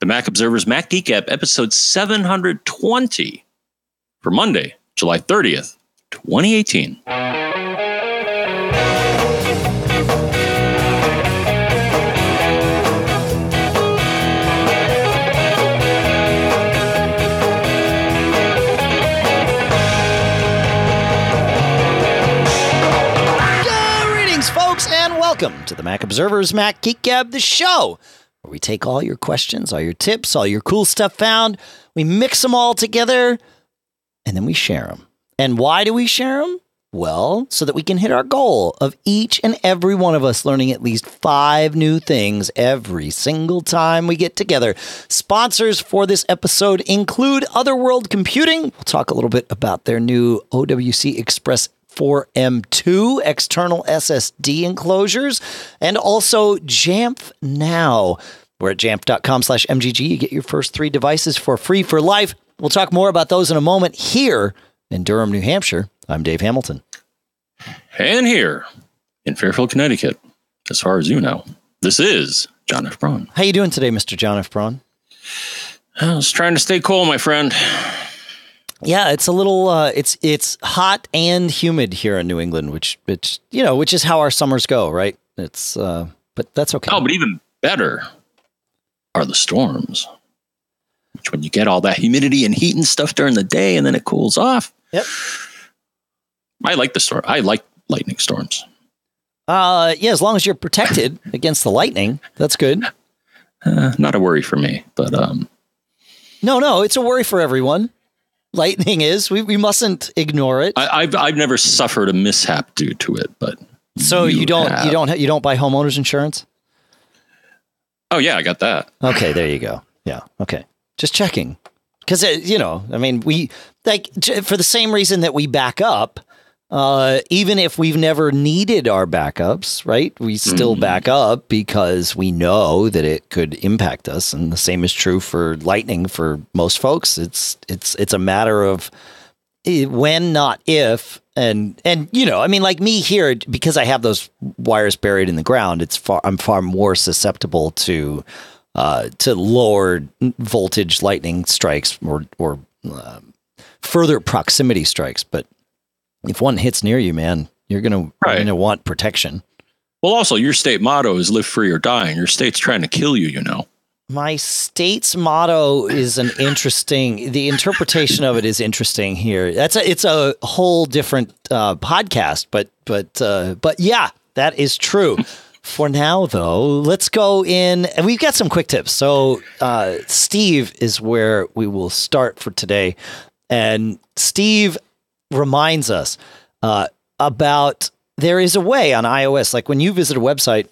the Mac Observer's Mac Geek Gab, episode 720 for Monday, July 30th, 2018. Greetings, folks, and welcome to the Mac Observer's Mac Geek Gab, the show where we take all your questions, all your tips, all your cool stuff found, we mix them all together, and then we share them. And why do we share them? Well, so that we can hit our goal of each and every one of us learning at least five new things every single time we get together. Sponsors for this episode include Other World Computing. We'll talk a little bit about their new OWC Express 4M2 external SSD enclosures, and also Jamf Now. We're at jamf.com slash MGG. You get your first three devices for free for life. We'll talk more about those in a moment here in Durham, New Hampshire. I'm Dave Hamilton. And here in Fairfield, Connecticut, as far as you know, this is John F. Braun. How you doing today, Mr. John F. Braun? I was trying to stay cool, my friend. Yeah, it's a little uh, it's it's hot and humid here in New England, which which you know, which is how our summers go, right? It's uh, but that's okay. Oh, but even better are the storms. Which when you get all that humidity and heat and stuff during the day and then it cools off. Yep. I like the storm. I like lightning storms. Uh, yeah, as long as you're protected against the lightning, that's good. Uh, not a worry for me, but um, No, no, it's a worry for everyone. Lightning is. We we mustn't ignore it. I, I've I've never suffered a mishap due to it. But so you, don't have. you don't you don't buy homeowners insurance? Oh yeah, I got that. Okay, there you go. Yeah. Okay. Just checking. Cuz you know, I mean, we like for the same reason that we back up uh, even if we've never needed our backups, right? We still Mhm. back up because we know that it could impact us, and the same is true for lightning for most folks. It's it's it's a matter of when, not if, and and you know, I mean, like me here, because I have those wires buried in the ground, it's far I'm far more susceptible to uh, to lower voltage lightning strikes or or uh, further proximity strikes, but if one hits near you, man, you're gonna you're gonna want protection. Well, also your state motto is "live free or die," and your state's trying to kill you. You know. My state's motto is an interesting. The interpretation of it is interesting here. That's a it's a whole different uh, podcast, but but uh, but yeah, that is true. For now, though, let's go in, and we've got some quick tips. So, uh, Steve is where we will start for today, and Steve reminds us uh, about there is a way on iOS, like when you visit a website,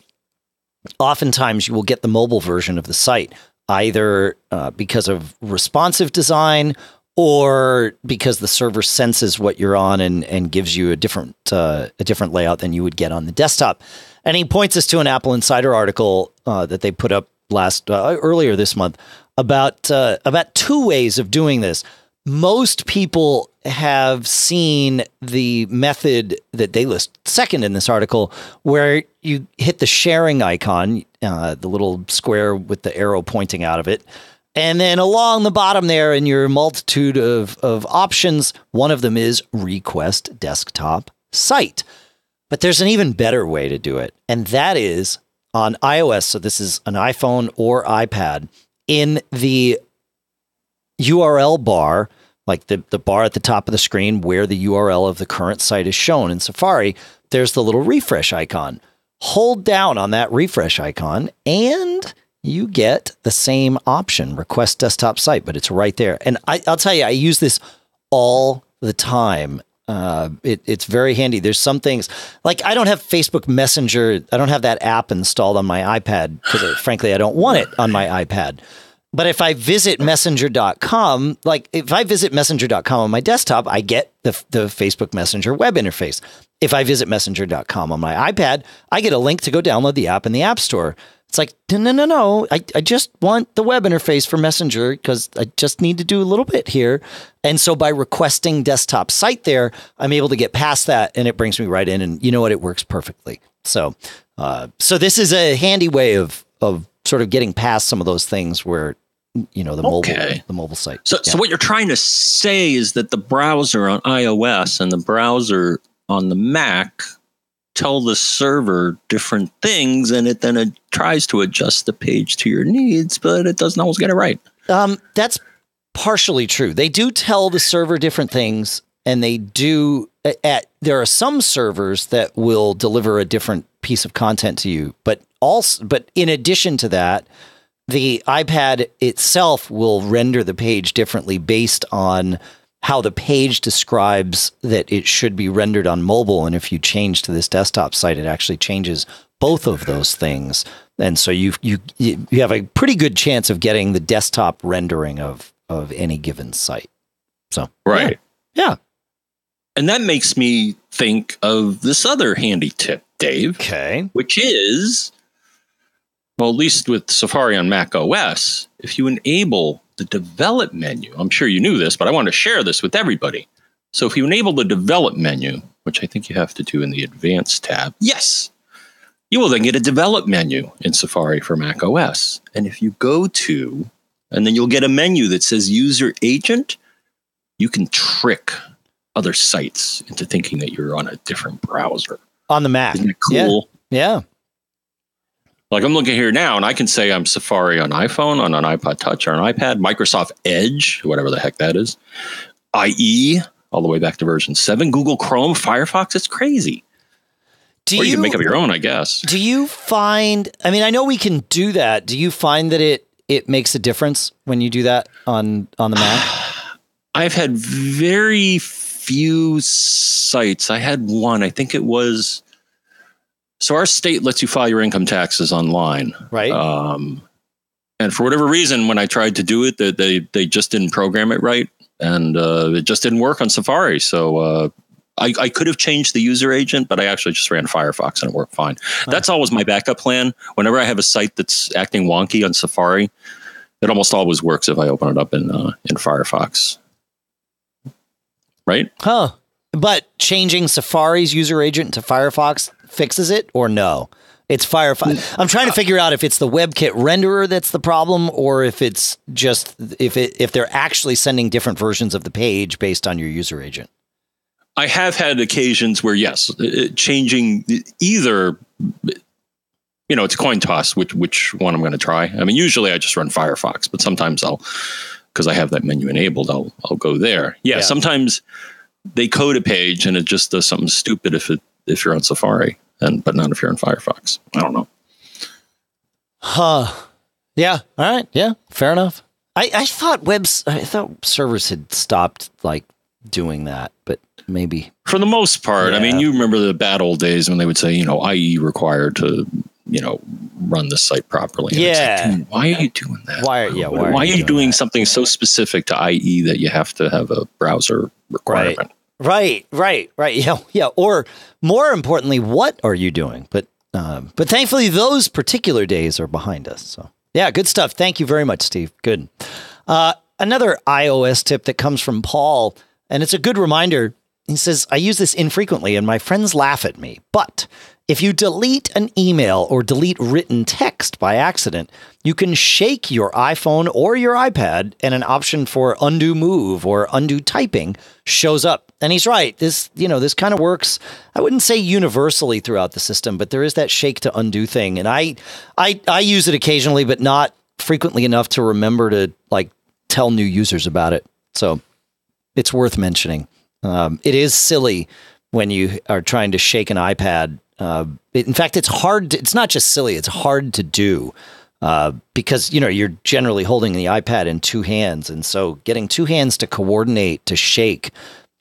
oftentimes you will get the mobile version of the site, either uh, because of responsive design or because the server senses what you're on and, and gives you a different uh, a different layout than you would get on the desktop. And he points us to an Apple Insider article uh, that they put up last uh, earlier this month about uh, about two ways of doing this. Most people have seen the method that they list second in this article, where you hit the sharing icon, uh, the little square with the arrow pointing out of it, and then along the bottom there, in your multitude of, of options, one of them is request desktop site. But there's an even better way to do it, and that is on iOS. So this is an iPhone or iPad in the URL bar, like the, the bar at the top of the screen where the URL of the current site is shown in Safari, there's the little refresh icon. Hold down on that refresh icon and you get the same option, request desktop site, but it's right there. And I, I'll tell you, I use this all the time. Uh, it, it's very handy. There's some things like I don't have Facebook Messenger. I don't have that app installed on my iPad because, frankly, I don't want it on my iPad. But if I visit messenger.com, like if I visit messenger.com on my desktop, I get the, the Facebook Messenger web interface. If I visit messenger.com on my iPad, I get a link to go download the app in the App Store. It's like, no, no, no, no. I, I just want the web interface for Messenger because I just need to do a little bit here. And so by requesting desktop site there, I'm able to get past that and it brings me right in. And you know what? It works perfectly. So, uh, so this is a handy way of, of sort of getting past some of those things where you know the mobile the mobile site. So, Yeah. so what you're trying to say is that the browser on iOS and the browser on the Mac tell the server different things, and it then it tries to adjust the page to your needs, but it doesn't always get it right. Um, that's partially true. They do tell the server different things, and they do. At there are some servers that will deliver a different piece of content to you, but also, but in addition to that, the iPad itself will render the page differently based on how the page describes that it should be rendered on mobile. And if you change to this desktop site, it actually changes both of those things. And so you you you have a pretty good chance of getting the desktop rendering of of any given site. So Right. yeah. And that makes me think of this other handy tip, Dave, Okay. which is well, at least with Safari on Mac OS, if you enable the develop menu, I'm sure you knew this, but I want to share this with everybody. So if you enable the develop menu, which I think you have to do in the advanced tab, yes, you will then get a develop menu in Safari for Mac OS. And if you go to, and then you'll get a menu that says user agent, you can trick other sites into thinking that you're on a different browser. On the Mac. Isn't it Yeah. cool? Yeah. Like I'm looking here now, and I can say I'm Safari on iPhone, on an iPod Touch, or an iPad, Microsoft Edge, whatever the heck that is, IE, all the way back to version seven, Google Chrome, Firefox. It's crazy. Do or you, you, can make up your own, I guess. do you find I mean I know we can do that. Do you find that it it makes a difference when you do that on on the Mac? I've had very few sites. I had one. I think it was. So our state lets you file your income taxes online. Right? Um, and for whatever reason, when I tried to do it, they they, they just didn't program it right, and uh, it just didn't work on Safari. So uh, I, I could have changed the user agent, but I actually just ran Firefox and it worked fine. That's always my backup plan. Whenever I have a site that's acting wonky on Safari, it almost always works if I open it up in uh, in Firefox. Right? Huh. But changing Safari's user agent to Firefox fixes it or no? It's Firefox. I'm trying to uh, figure out if it's the WebKit renderer that's the problem or if it's just if it if they're actually sending different versions of the page based on your user agent. I have had occasions where yes, it, changing either you know, it's a coin toss which which one I'm going to try. I mean, usually I just run Firefox, but sometimes I'll because I have that menu enabled, I'll I'll go there. Yeah, Yeah. sometimes they code a page and it just does something stupid if it if you're on Safari and but not if you're on Firefox. I don't know. Huh. Yeah. All right. Yeah. Fair enough. I, I thought webs I thought servers had stopped like doing that, but maybe For the most part, I mean, you remember the bad old days when they would say, you know, IE required to, you know, run the site properly. And it's like, Yeah. why are you doing that? Why are- yeah, why are Why, you are you doing doing something so specific to IE that you have to have a browser requirement? Right, right, right. Right. Yeah, yeah. Or more importantly, what are you doing? But um, but thankfully, those particular days are behind us. So yeah, good stuff. Thank you very much, Steve. Good. Uh, another iOS tip that comes from Paul, and it's a good reminder. He says, I use this infrequently and my friends laugh at me. But if you delete an email or delete written text by accident, you can shake your iPhone or your iPad, and an option for undo move or undo typing shows up. And he's right. This, you know, this kind of works. I wouldn't say universally throughout the system, but there is that shake to undo thing. And I, I, I use it occasionally, but not frequently enough to remember to like tell new users about it. So it's worth mentioning. Um, it is silly when you are trying to shake an iPad. Uh, it- in fact, it's hard. To, it's not just silly; it's hard to do uh, because you know you're generally holding the iPad in two hands, and so getting two hands to coordinate to shake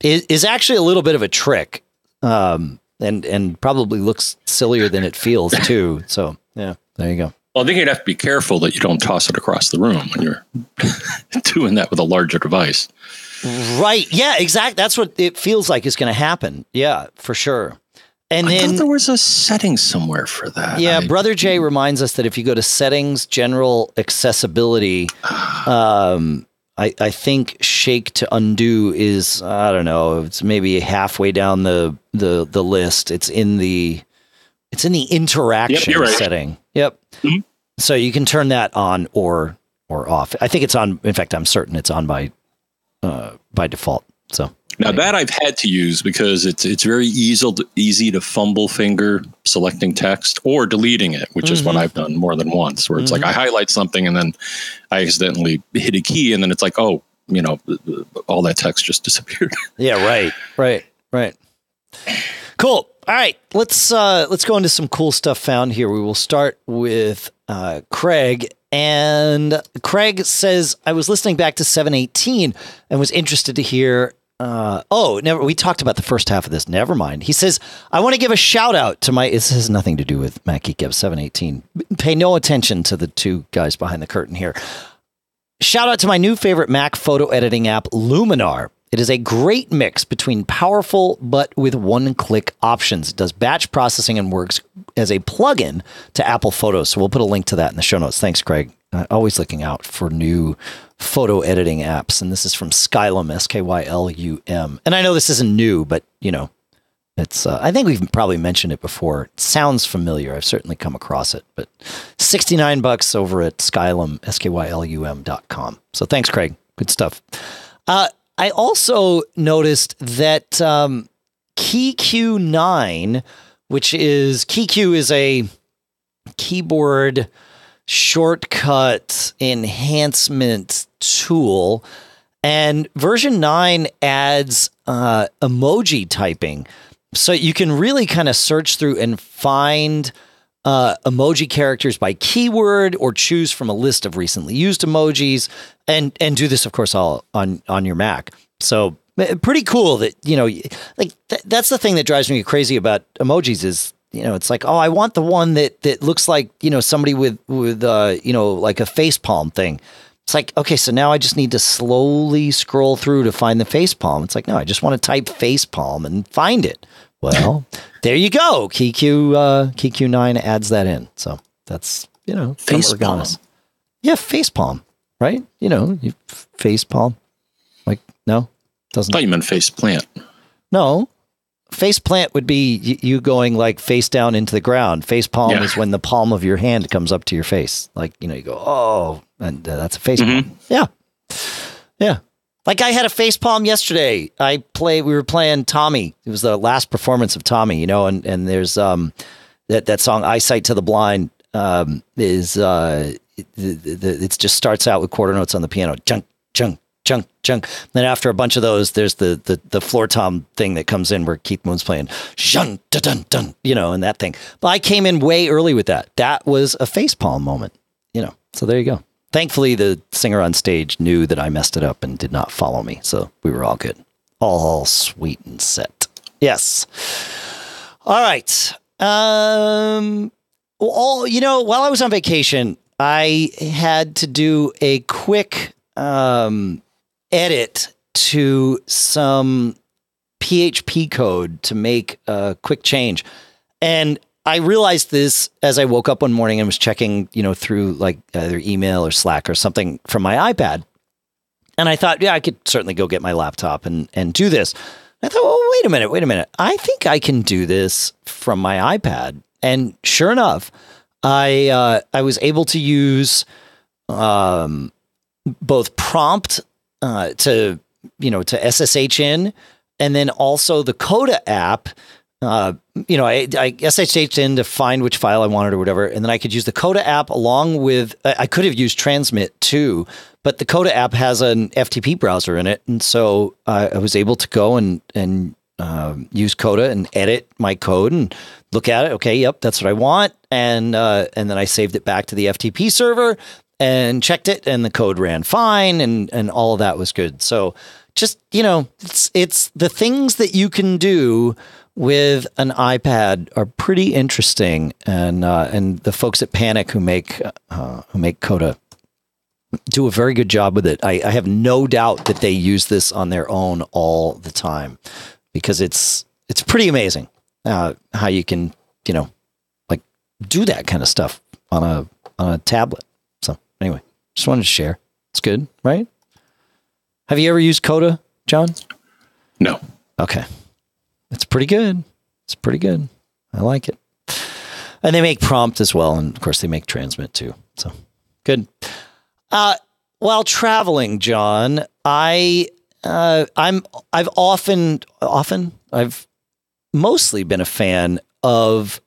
is, is actually a little bit of a trick, um, and and probably looks sillier than it feels too. So yeah, there you go. Well, I think you'd have to be careful that you don't toss it across the room when you're doing that with a larger device. Right? Yeah, exactly. That's what it feels like is going to happen. Yeah, for sure. And I then thought there was a setting somewhere for that. Yeah, I- Brother Jay reminds us that if you go to settings, general accessibility, um, I, I think shake to undo is I don't know, it's maybe halfway down the the the list. It's in the it's in the interaction you're right. setting. Yep. Mhm. So you can turn that on or or off. I think it's on. In fact, I'm certain it's on by uh, by default. So now that I've had to use because it's it's very easy to, easy to fumble finger selecting text or deleting it, which mm-hmm. is what mm-hmm. I've done more than once. Where it's mm-hmm. like I highlight something and then I accidentally hit a key, and then it's like, oh, you know, all that text just disappeared. yeah, right, right, right. Cool. All right, let's uh, let's go into some cool stuff found here. We will start with uh, Craig, and Craig says, "I was listening back to 718 and was interested to hear." Uh, oh, never. We talked about the first half of this. Never mind. He says, "I want to give a shout out to my." This has nothing to do with Mac Geek 718. Pay no attention to the two guys behind the curtain here. Shout out to my new favorite Mac photo editing app, Luminar. It is a great mix between powerful but with one click options. It does batch processing and works as a plugin to Apple Photos. So we'll put a link to that in the show notes. Thanks, Craig. Uh, always looking out for new photo editing apps. And this is from Skylum, S K Y L U M. And I know this isn't new, but you know, it's, uh, I think we've probably mentioned it before. It sounds familiar. I've certainly come across it, but 69 bucks over at Skylum, S K Y L U M dot com. So thanks, Craig. Good stuff. Uh, I also noticed that um, KeyCue 9, which is KeyCue is a keyboard shortcut enhancement tool. And version 9 adds uh, emoji typing. So you can really kind of search through and find uh, emoji characters by keyword or choose from a list of recently used emojis and and do this of course all on on your Mac. So eh, pretty cool that you know like th- that's the thing that drives me crazy about emojis is you know it's like oh I want the one that that looks like you know somebody with with uh you know like a face palm thing. It's like okay so now I just need to slowly scroll through to find the face palm. It's like no I just want to type face palm and find it. Well, there you go. KeyCue uh, KeyCue 9 adds that in. So that's you know face palm. Yeah, face palm, right? You know, you face palm. Like no, doesn't. I thought you meant face plant. No, face plant would be you going like face down into the ground. Face palm yeah. is when the palm of your hand comes up to your face. Like you know, you go oh, and uh, that's a face mm-hmm. palm. Yeah, yeah. Like I had a face palm yesterday. I play. We were playing Tommy. It was the last performance of Tommy, you know. And and there's um that that song "Eyesight to the Blind" um is uh it, it just starts out with quarter notes on the piano, junk junk junk junk. Then after a bunch of those, there's the the the floor tom thing that comes in where Keith Moon's playing, dun dun dun dun, you know, and that thing. But I came in way early with that. That was a face palm moment, you know. So there you go. Thankfully, the singer on stage knew that I messed it up and did not follow me. So we were all good. All sweet and set. Yes. All right. Um, all, you know, while I was on vacation, I had to do a quick um, edit to some PHP code to make a quick change. And I realized this as I woke up one morning and was checking, you know, through like either email or Slack or something from my iPad. And I thought, yeah, I could certainly go get my laptop and and do this. I thought, well, wait a minute, wait a minute. I think I can do this from my iPad. And sure enough, I uh, I was able to use um, both prompt uh, to you know to SSH in, and then also the Coda app uh, you know, I, I SSH'd in to find which file I wanted or whatever, and then I could use the Coda app along with. I could have used Transmit too, but the Coda app has an FTP browser in it, and so I, I was able to go and and uh, use Coda and edit my code and look at it. Okay, yep, that's what I want, and uh, and then I saved it back to the FTP server and checked it, and the code ran fine, and and all of that was good. So just you know, it's it's the things that you can do with an iPad are pretty interesting, and uh, and the folks at Panic who make uh, who make Coda do a very good job with it. I, I, have no doubt that they use this on their own all the time because it's it's pretty amazing uh, how you can you know like do that kind of stuff on a on a tablet. Anyway, just wanted to share. It's good, right? Have you ever used Coda, John? No. Okay. It's pretty good. It's pretty good. I like it. And they make prompt as well. And of course, they make transmit too. So good. Uh, while traveling, John, I uh, I'm I've often often I've mostly been a fan of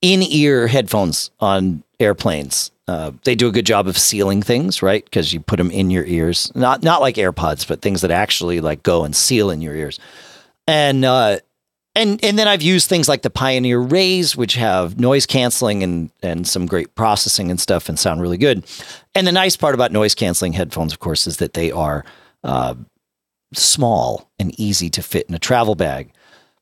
in-ear headphones on airplanes. Uh, they do a good job of sealing things, right? Because you put them in your ears, not not like AirPods, but things that actually like go and seal in your ears. And uh, and and then I've used things like the Pioneer Rayz, which have noise canceling and and some great processing and stuff, and sound really good. And the nice part about noise canceling headphones, of course, is that they are uh, small and easy to fit in a travel bag.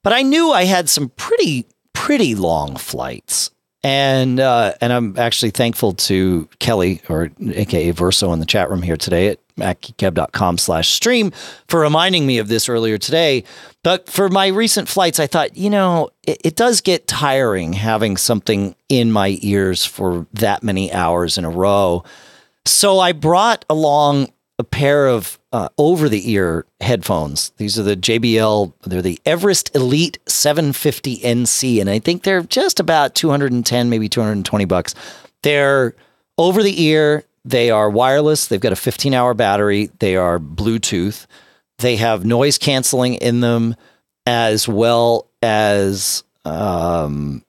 But I knew I had some pretty pretty long flights. And uh, and I'm actually thankful to Kelly or aka Verso in the chat room here today at macgeekgab.com slash stream for reminding me of this earlier today. But for my recent flights, I thought, you know, it, it does get tiring having something in my ears for that many hours in a row. So I brought along a pair of uh, over the ear headphones. These are the JBL, they're the Everest Elite 750 NC, and I think they're just about 210, maybe 220 bucks. They're over the ear, they are wireless, they've got a 15 hour battery, they are Bluetooth, they have noise canceling in them as well as. Um,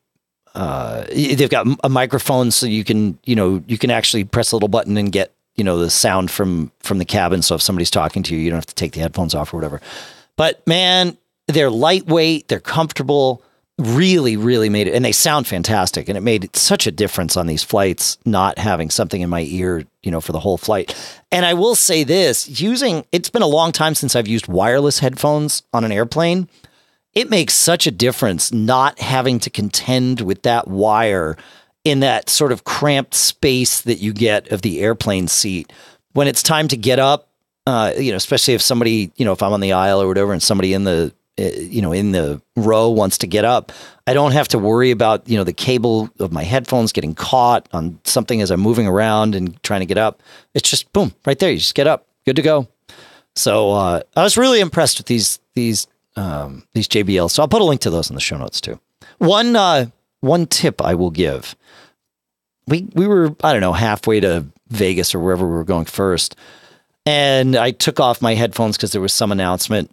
uh, they've got a microphone so you can you know you can actually press a little button and get you know the sound from from the cabin. So if somebody's talking to you you don't have to take the headphones off or whatever. But man they're lightweight they're comfortable really really made it and they sound fantastic. And it made such a difference on these flights not having something in my ear you know for the whole flight. And i will say this using it's been a long time since i've used wireless headphones on an airplane. It makes such a difference not having to contend with that wire in that sort of cramped space that you get of the airplane seat when it's time to get up uh, you know especially if somebody you know if i'm on the aisle or whatever and somebody in the uh, you know in the row wants to get up i don't have to worry about you know the cable of my headphones getting caught on something as i'm moving around and trying to get up. It's just boom right there. You just get up. Good to go. So uh, i was really impressed with these these um, these jbl so i'll put a link to those in the show notes too. One uh, one tip i will give we we were I don't know halfway to Vegas or wherever we were going first, and I took off my headphones because there was some announcement,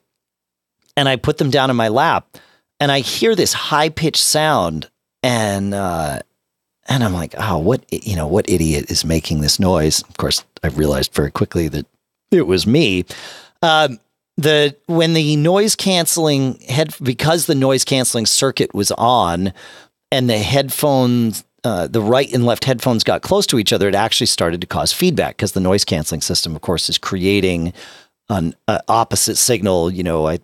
and I put them down in my lap, and I hear this high pitched sound, and uh, and I'm like, oh, what you know, what idiot is making this noise? Of course, I realized very quickly that it was me. Um, the when the noise canceling head because the noise canceling circuit was on and the headphones uh, the right and left headphones got close to each other, it actually started to cause feedback because the noise canceling system, of course, is creating an uh, opposite signal, you know, I,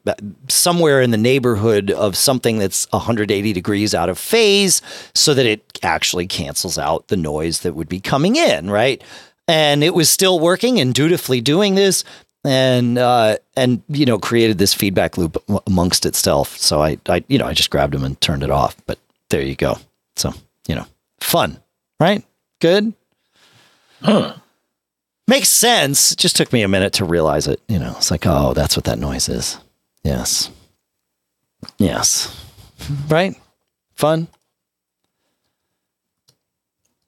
somewhere in the neighborhood of something that's 180 degrees out of phase so that it actually cancels out the noise that would be coming in, right? And it was still working and dutifully doing this and uh, and you know created this feedback loop amongst itself. So I I you know I just grabbed them and turned it off. But there you go. So you know fun, right? Good. Huh. Makes sense. It just took me a minute to realize it. You know, it's like, oh, that's what that noise is. Yes. Yes. Right? Fun.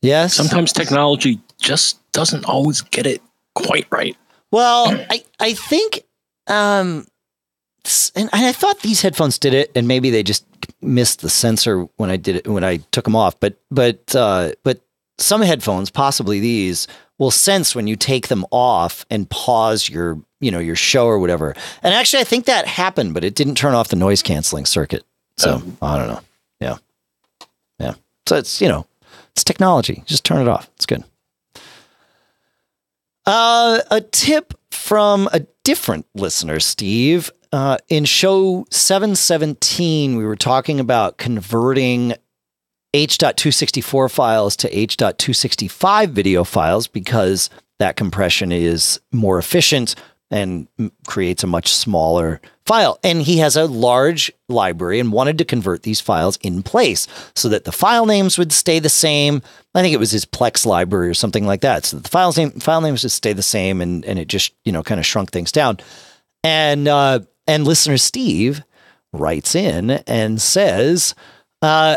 Yes. Sometimes technology just doesn't always get it quite right. Well, I I think um and I thought these headphones did it, and maybe they just missed the sensor when I did it when I took them off. But but uh, but some headphones, possibly these, will sense when you take them off and pause your you know your show or whatever. And actually, I think that happened, but it didn't turn off the noise canceling circuit. So oh. I don't know. Yeah, yeah. So it's you know it's technology. Just turn it off. It's good. Uh, a tip from a different listener, Steve. Uh, in show 717, we were talking about converting H.264 files to H.265 video files because that compression is more efficient and creates a much smaller file. And he has a large library and wanted to convert these files in place so that the file names would stay the same. I think it was his Plex library or something like that. So the files name file names would stay the same and and it just, you know, kind of shrunk things down. And uh, and listener Steve writes in and says, uh,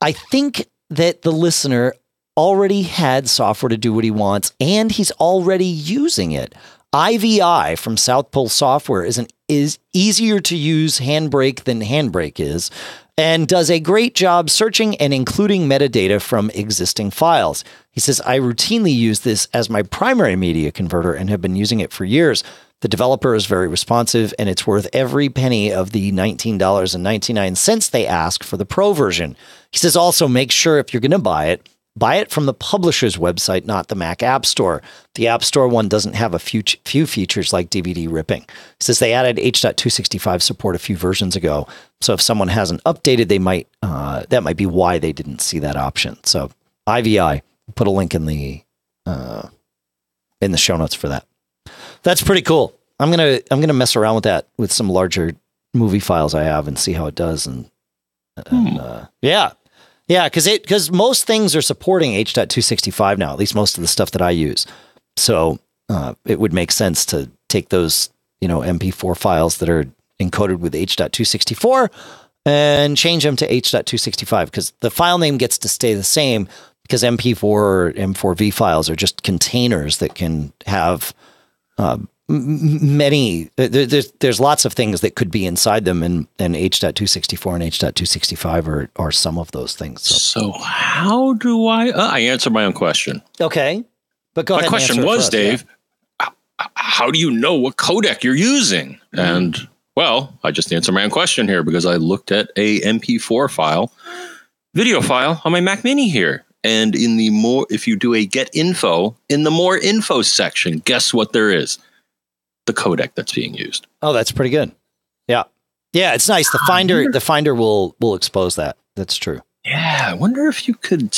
I think that the listener already had software to do what he wants and he's already using it. IVI from South Pole Software is an is easier to use handbrake than handbrake is and does a great job searching and including metadata from existing files. He says, I routinely use this as my primary media converter and have been using it for years. The developer is very responsive and it's worth every penny of the $19.99 they ask for the pro version. He says, also make sure if you're going to buy it, buy it from the publisher's website, not the Mac App Store. The App Store one doesn't have a few, few features like DVD ripping. Says they added H.265 support a few versions ago. So if someone hasn't updated, they might uh, that might be why they didn't see that option. So IVI, put a link in the uh, in the show notes for that. That's pretty cool. I'm gonna I'm gonna mess around with that with some larger movie files I have and see how it does. And, and hmm. uh, yeah, yeah, because it because most things are supporting H.265 now. At least most of the stuff that I use. So uh, it would make sense to take those you know MP4 files that are encoded with H.264 and change them to H.265 because the file name gets to stay the same because MP4 or M4V files are just containers that can have uh, many there's there's lots of things that could be inside them and and H.264 and H.265 are are some of those things. So, so how do I uh, I answer my own question. Okay. But go my question was, Dave, yeah. how do you know what codec you're using? Mm-hmm. And well, I just answered my own question here because I looked at a MP4 file, video file on my Mac Mini here. And in the more, if you do a get info in the more info section, guess what there is? The codec that's being used. Oh, that's pretty good. Yeah. Yeah, it's nice. The finder, the finder will will expose that. That's true. Yeah, I wonder if you could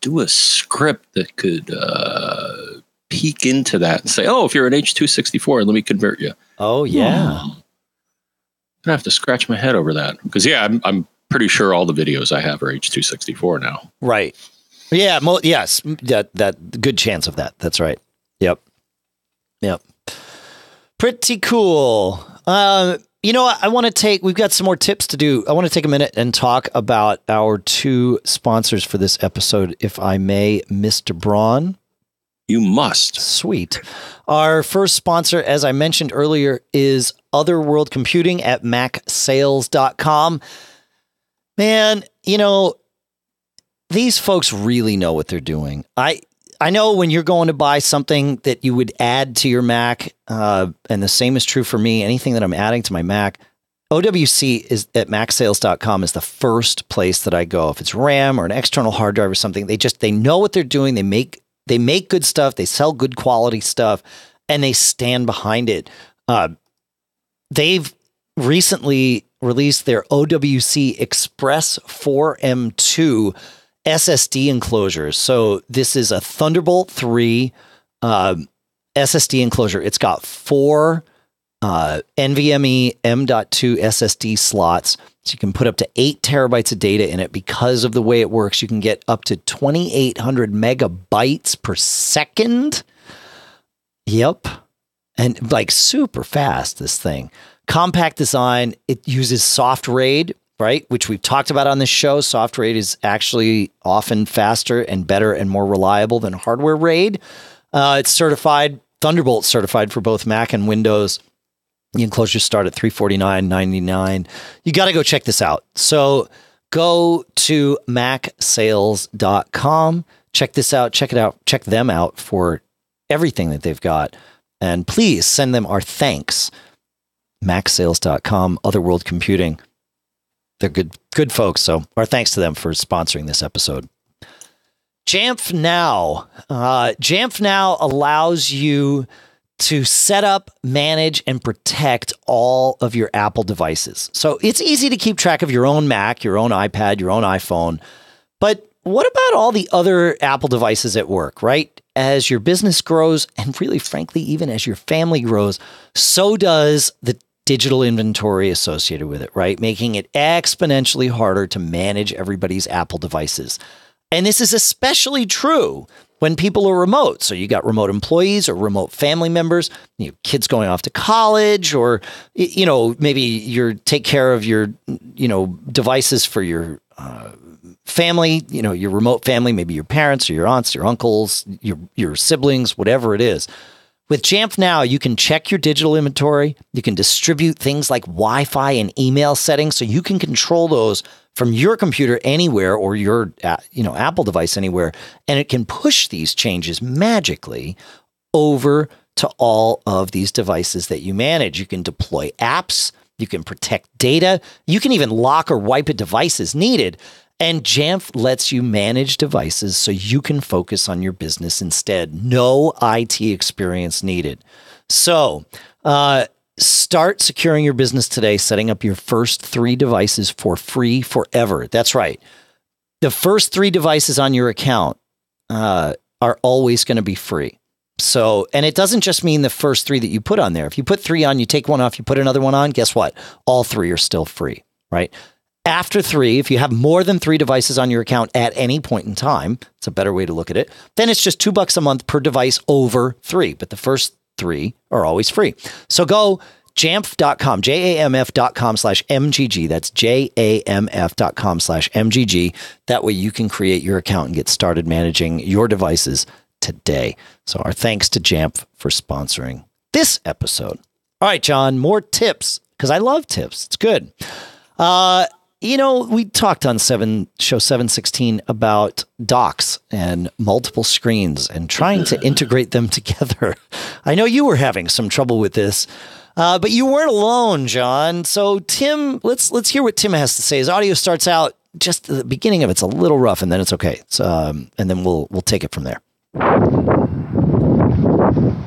do a script that could uh, peek into that and say, "Oh, if you're an H264, let me convert you." Oh yeah. Hmm. I'm gonna have to scratch my head over that because yeah, I'm, I'm pretty sure all the videos I have are H264 now. Right. Yeah. Mo- yes. That that good chance of that. That's right. Yep. Yep. Pretty cool. Uh, you know, I want to take. We've got some more tips to do. I want to take a minute and talk about our two sponsors for this episode, if I may, Mister Braun. You must. Sweet. Our first sponsor, as I mentioned earlier, is Other World Computing at macsales.com. Man, you know, these folks really know what they're doing. I I know when you're going to buy something that you would add to your Mac, uh, and the same is true for me, anything that I'm adding to my Mac, OWC is at macsales.com is the first place that I go. If it's RAM or an external hard drive or something, they just they know what they're doing. They make they make good stuff, they sell good quality stuff, and they stand behind it. Uh, they've recently released their OWC Express 4M2 SSD enclosures. So this is a Thunderbolt 3 uh, SSD enclosure. It's got four uh, NVMe M.2 SSD slots. So you can put up to eight terabytes of data in it because of the way it works. You can get up to 2,800 megabytes per second. Yep. And like super fast, this thing. Compact design. It uses SoftRAID, right? Which we've talked about on this show. SoftRAID is actually often faster and better and more reliable than hardware RAID. Uh, it's certified, Thunderbolt certified for both Mac and Windows. The enclosures start at $349.99. You got to go check this out. So go to macsales.com. Check this out. Check it out. Check them out for everything that they've got. And please send them our thanks. macsales.com, Other World Computing. They're good, good folks. So our thanks to them for sponsoring this episode. Jamf Now. Uh, Jamf Now allows you to set up, manage, and protect all of your Apple devices. So it's easy to keep track of your own Mac, your own iPad, your own iPhone. But what about all the other Apple devices at work, right? As your business grows, and really, frankly, even as your family grows, so does the digital inventory associated with it, right? Making it exponentially harder to manage everybody's Apple devices. And this is especially true when people are remote. So you got remote employees or remote family members, you know, kids going off to college, or you know maybe you're take care of your you know devices for your uh, family, you know, your remote family, maybe your parents or your aunts, your uncles, your your siblings, whatever it is. With Jamf Now, you can check your digital inventory. You can distribute things like Wi Fi and email settings so you can control those from your computer anywhere or your uh, you know Apple device anywhere and it can push these changes magically over to all of these devices that you manage. You can deploy apps, you can protect data, you can even lock or wipe a device as needed. And Jamf lets you manage devices so you can focus on your business instead. No IT experience needed. So, uh, start securing your business today, setting up your first three devices for free forever. That's right. The first three devices on your account uh, are always going to be free. So, and it doesn't just mean the first three that you put on there. If you put three on, you take one off, you put another one on, guess what? All three are still free, right? After three, if you have more than three devices on your account at any point in time, it's a better way to look at it, then it's just two bucks a month per device over three. But the first three are always free. So go jamf.com, J-A-M-F.com slash MGG. That's J-A-M-F.com slash MGG. That way you can create your account and get started managing your devices today. So our thanks to Jamf for sponsoring this episode. All right, John, more tips because I love tips. It's good. Uh, you know, we talked on seven show seven sixteen about docks and multiple screens and trying to integrate them together. I know you were having some trouble with this, uh, but you weren't alone, John. So Tim, let's let's hear what Tim has to say. His audio starts out just the beginning of it's a little rough, and then it's okay. So, um, and then we'll we'll take it from there.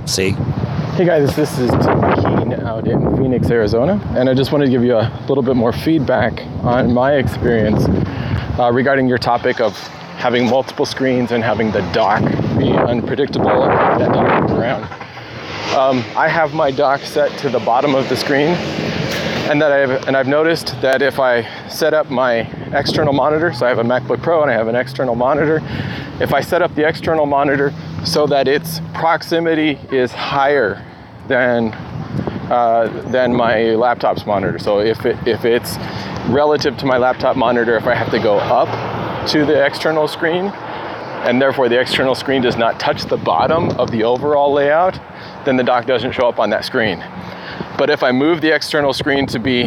See. Hey guys, this is Tim out in Phoenix, Arizona, and I just wanted to give you a little bit more feedback on my experience uh, regarding your topic of having multiple screens and having the dock be unpredictable that dock around. Um, I have my dock set to the bottom of the screen, and that I've and I've noticed that if I set up my external monitor, so I have a MacBook Pro and I have an external monitor, if I set up the external monitor so that its proximity is higher than uh, than my laptop's monitor. So if it if it's relative to my laptop monitor, if I have to go up to the external screen, and therefore the external screen does not touch the bottom of the overall layout, then the dock doesn't show up on that screen. But if I move the external screen to be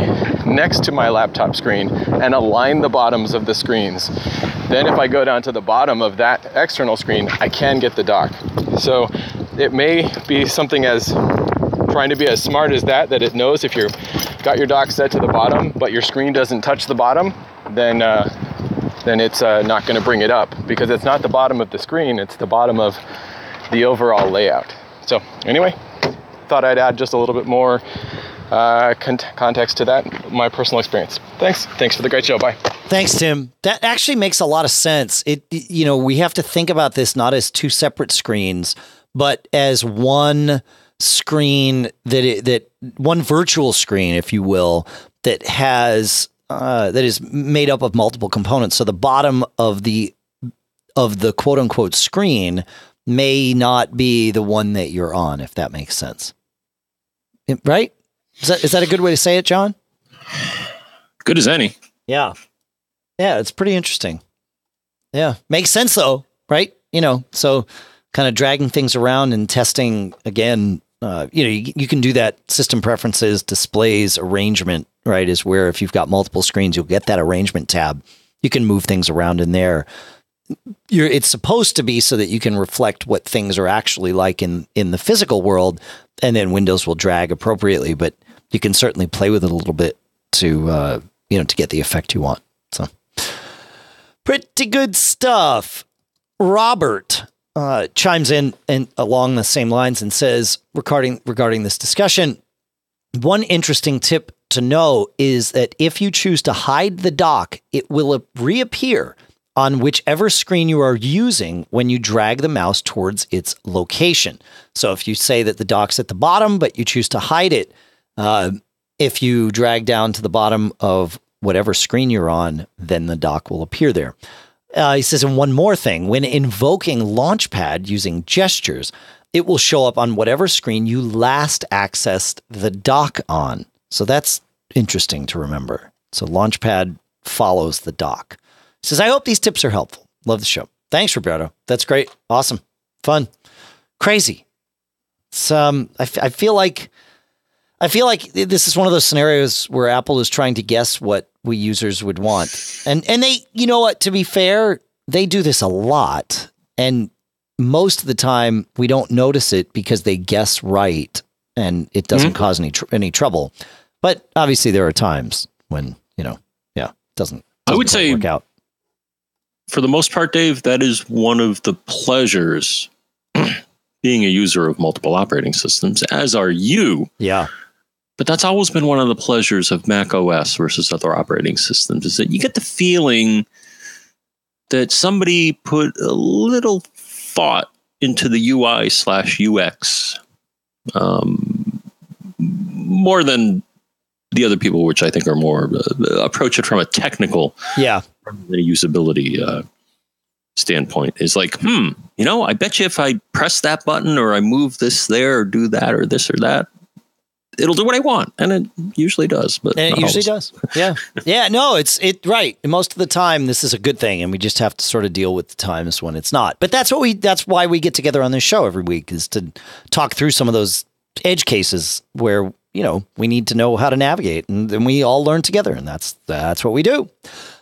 next to my laptop screen and align the bottoms of the screens, then if I go down to the bottom of that external screen, I can get the dock. So it may be something as trying to be as smart as that, that it knows if you've got your dock set to the bottom, but your screen doesn't touch the bottom, then uh, then it's uh, not going to bring it up because it's not the bottom of the screen, it's the bottom of the overall layout. So anyway, thought I'd add just a little bit more uh, con- context to that, my personal experience. Thanks. Thanks for the great show. Bye. Thanks, Tim. That actually makes a lot of sense. It, you know, we have to think about this not as two separate screens, but as one screen that it, that one virtual screen, if you will, that has uh, that is made up of multiple components. So the bottom of the of the quote unquote screen may not be the one that you're on, if that makes sense. Right? Is that is that a good way to say it, John? Good as any. Yeah. Yeah, it's pretty interesting. Yeah. Makes sense though, right? You know, so kind of dragging things around and testing again, uh, you know, you, you can do that system preferences, displays, arrangement, right? Is where if you've got multiple screens, you'll get that arrangement tab. You can move things around in there. You're, it's supposed to be so that you can reflect what things are actually like in in the physical world, and then Windows will drag appropriately. But you can certainly play with it a little bit to uh, you know to get the effect you want. So pretty good stuff. Robert uh, chimes in and along the same lines and says regarding regarding this discussion, one interesting tip to know is that if you choose to hide the dock, it will reappear on whichever screen you are using when you drag the mouse towards its location. So if you say that the dock's at the bottom, but you choose to hide it, uh, if you drag down to the bottom of whatever screen you're on, then the dock will appear there. Uh, he says, and one more thing when invoking Launchpad using gestures, it will show up on whatever screen you last accessed the dock on. So that's interesting to remember. So Launchpad follows the dock. says, I hope these tips are helpful. Love the show. Thanks, Roberto. That's great. Awesome. Fun. Crazy. It's, um, I, f- I feel like, I feel like this is one of those scenarios where Apple is trying to guess what we users would want. And, and they, you know what, to be fair, they do this a lot. And most of the time we don't notice it because they guess right and it doesn't Mm-hmm. cause any, tr- any trouble. But obviously there are times when, you know, yeah, it doesn't, I would doesn't say- work out. For the most part, Dave, that is one of the pleasures being a user of multiple operating systems, as are you. Yeah. But that's always been one of the pleasures of Mac OS versus other operating systems is that you get the feeling that somebody put a little thought into the UI slash UX um, more than the other people, which I think are more uh, approach it from a technical Yeah. from the usability uh, standpoint is like, hmm, you know, I bet you if I press that button or I move this there or do that or this or that, it'll do what I want, and it usually does. But And it usually always. does. Yeah. Yeah. No, it's it right. Most of the time this is a good thing and we just have to sort of deal with the times when it's not. But that's what we that's why we get together on this show every week is to talk through some of those edge cases where, you know, we need to know how to navigate and then we all learn together and that's that's what we do.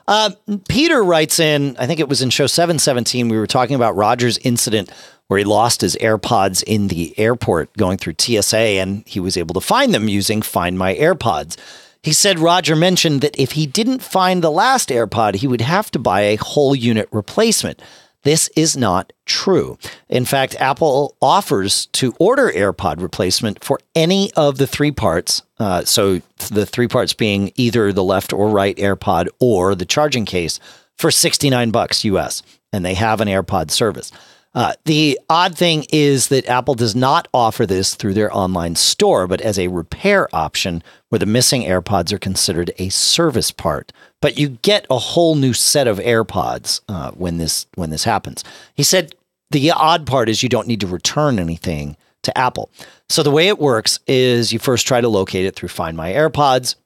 Uh, Peter writes in, I think it was in show 717, we were talking about Roger's incident where he lost his AirPods in the airport going through TSA and he was able to find them using Find My AirPods. He said Roger mentioned that if he didn't find the last AirPod, he would have to buy a whole unit replacement. This is not true. In fact, Apple offers to order AirPod replacement for any of the three parts. Uh, so the three parts being either the left or right AirPod or the charging case for 69 bucks US. And they have an AirPod service. Uh, the odd thing is that Apple does not offer this through their online store, but as a repair option where the missing AirPods are considered a service part. But you get a whole new set of AirPods uh, when this when this happens. He said the odd part is you don't need to return anything to Apple. So the way it works is you first try to locate it through Find My AirPods.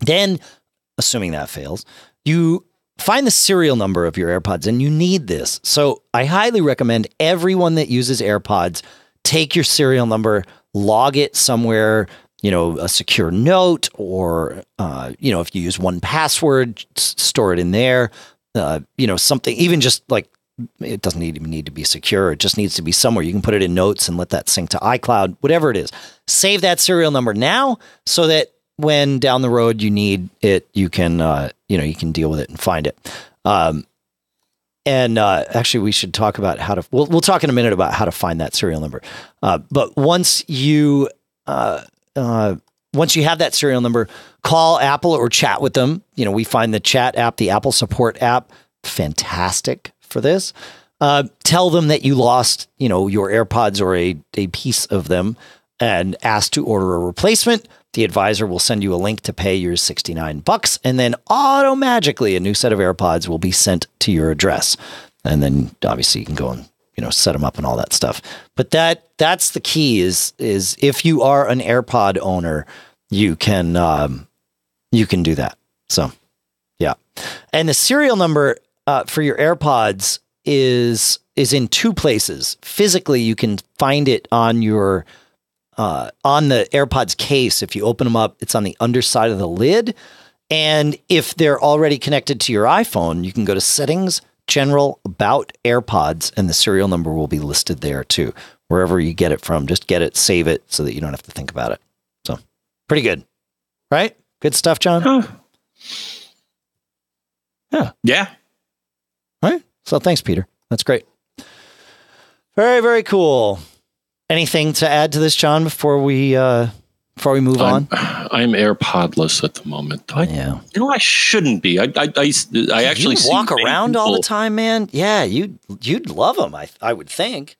Then, assuming that fails, you find the serial number of your AirPods and you need this. So I highly recommend everyone that uses AirPods take your serial number, log it somewhere, you know, a secure note, or, uh, you know, if you use 1Password, store it in there. Uh, you know, something, even just like it doesn't need, even need to be secure. It just needs to be somewhere. You can put it in notes and let that sync to iCloud, whatever it is. Save that serial number now so that when down the road you need it, you can, uh, you know, you can deal with it and find it. Um, and uh, actually, we should talk about how to. We'll we'll talk in a minute about how to find that serial number. Uh, but once you uh, uh, once you have that serial number, call Apple or chat with them. You know, we find the chat app, the Apple Support app, fantastic for this. Uh, tell them that you lost, you know, your AirPods or a a piece of them, and ask to order a replacement. The advisor will send you a link to pay your 69 bucks and then automatically a new set of AirPods will be sent to your address. And then obviously you can go and, you know, set them up and all that stuff. But that that's the key is is if you are an AirPod owner, you can um you can do that. So, yeah. And the serial number uh, for your AirPods is is in two places. Physically, you can find it on your uh, on the AirPods case. If you open them up, it's on the underside of the lid. And if they're already connected to your iPhone, you can go to Settings, General, About AirPods, and the serial number will be listed there too. Wherever you get it from, just get it, save it, so that you don't have to think about it. So, pretty good, right? Good stuff, John. Huh. Yeah. Yeah. All right. So thanks, Peter. That's great. Very, very cool. Anything to add to this, John, before we uh before we move on? I'm, I'm AirPodless at the moment. I, Yeah. You know, I shouldn't be. I, I, I, I actually you walk around all the time, man. Yeah, you you'd love them. I I would think.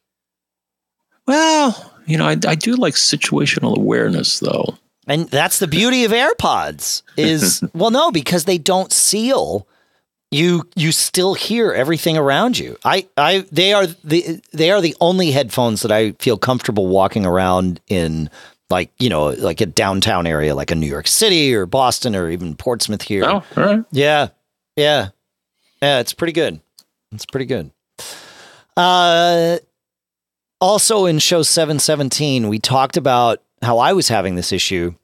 Well, you know, I, I do like situational awareness, though. And that's the beauty of AirPods is well, no, because they don't seal. You you still hear everything around you. I I they are the they are the only headphones that I feel comfortable walking around in like, you know, like a downtown area like a New York City or Boston or even Portsmouth here. Oh, all right. Yeah. Yeah. Yeah, it's pretty good. It's pretty good. Uh, also in show 717, we talked about how I was having this issue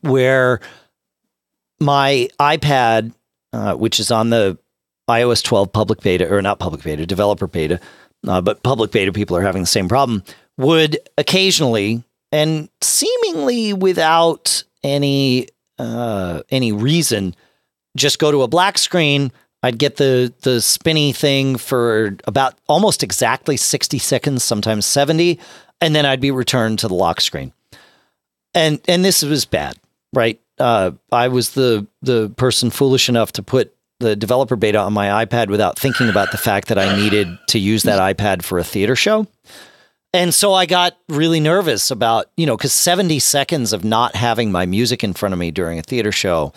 where my iPad, uh, which is on the iOS 12 public beta, or not public beta, developer beta, uh, but public beta people are having the same problem, would occasionally and seemingly without any uh, any reason just go to a black screen. I'd get the the spinny thing for about almost exactly 60 seconds, sometimes 70, and then I'd be returned to the lock screen. And and this was bad, right? Uh, I was the the person foolish enough to put the developer beta on my iPad without thinking about the fact that I needed to use that iPad for a theater show. And so I got really nervous about, you know, because 70 seconds of not having my music in front of me during a theater show.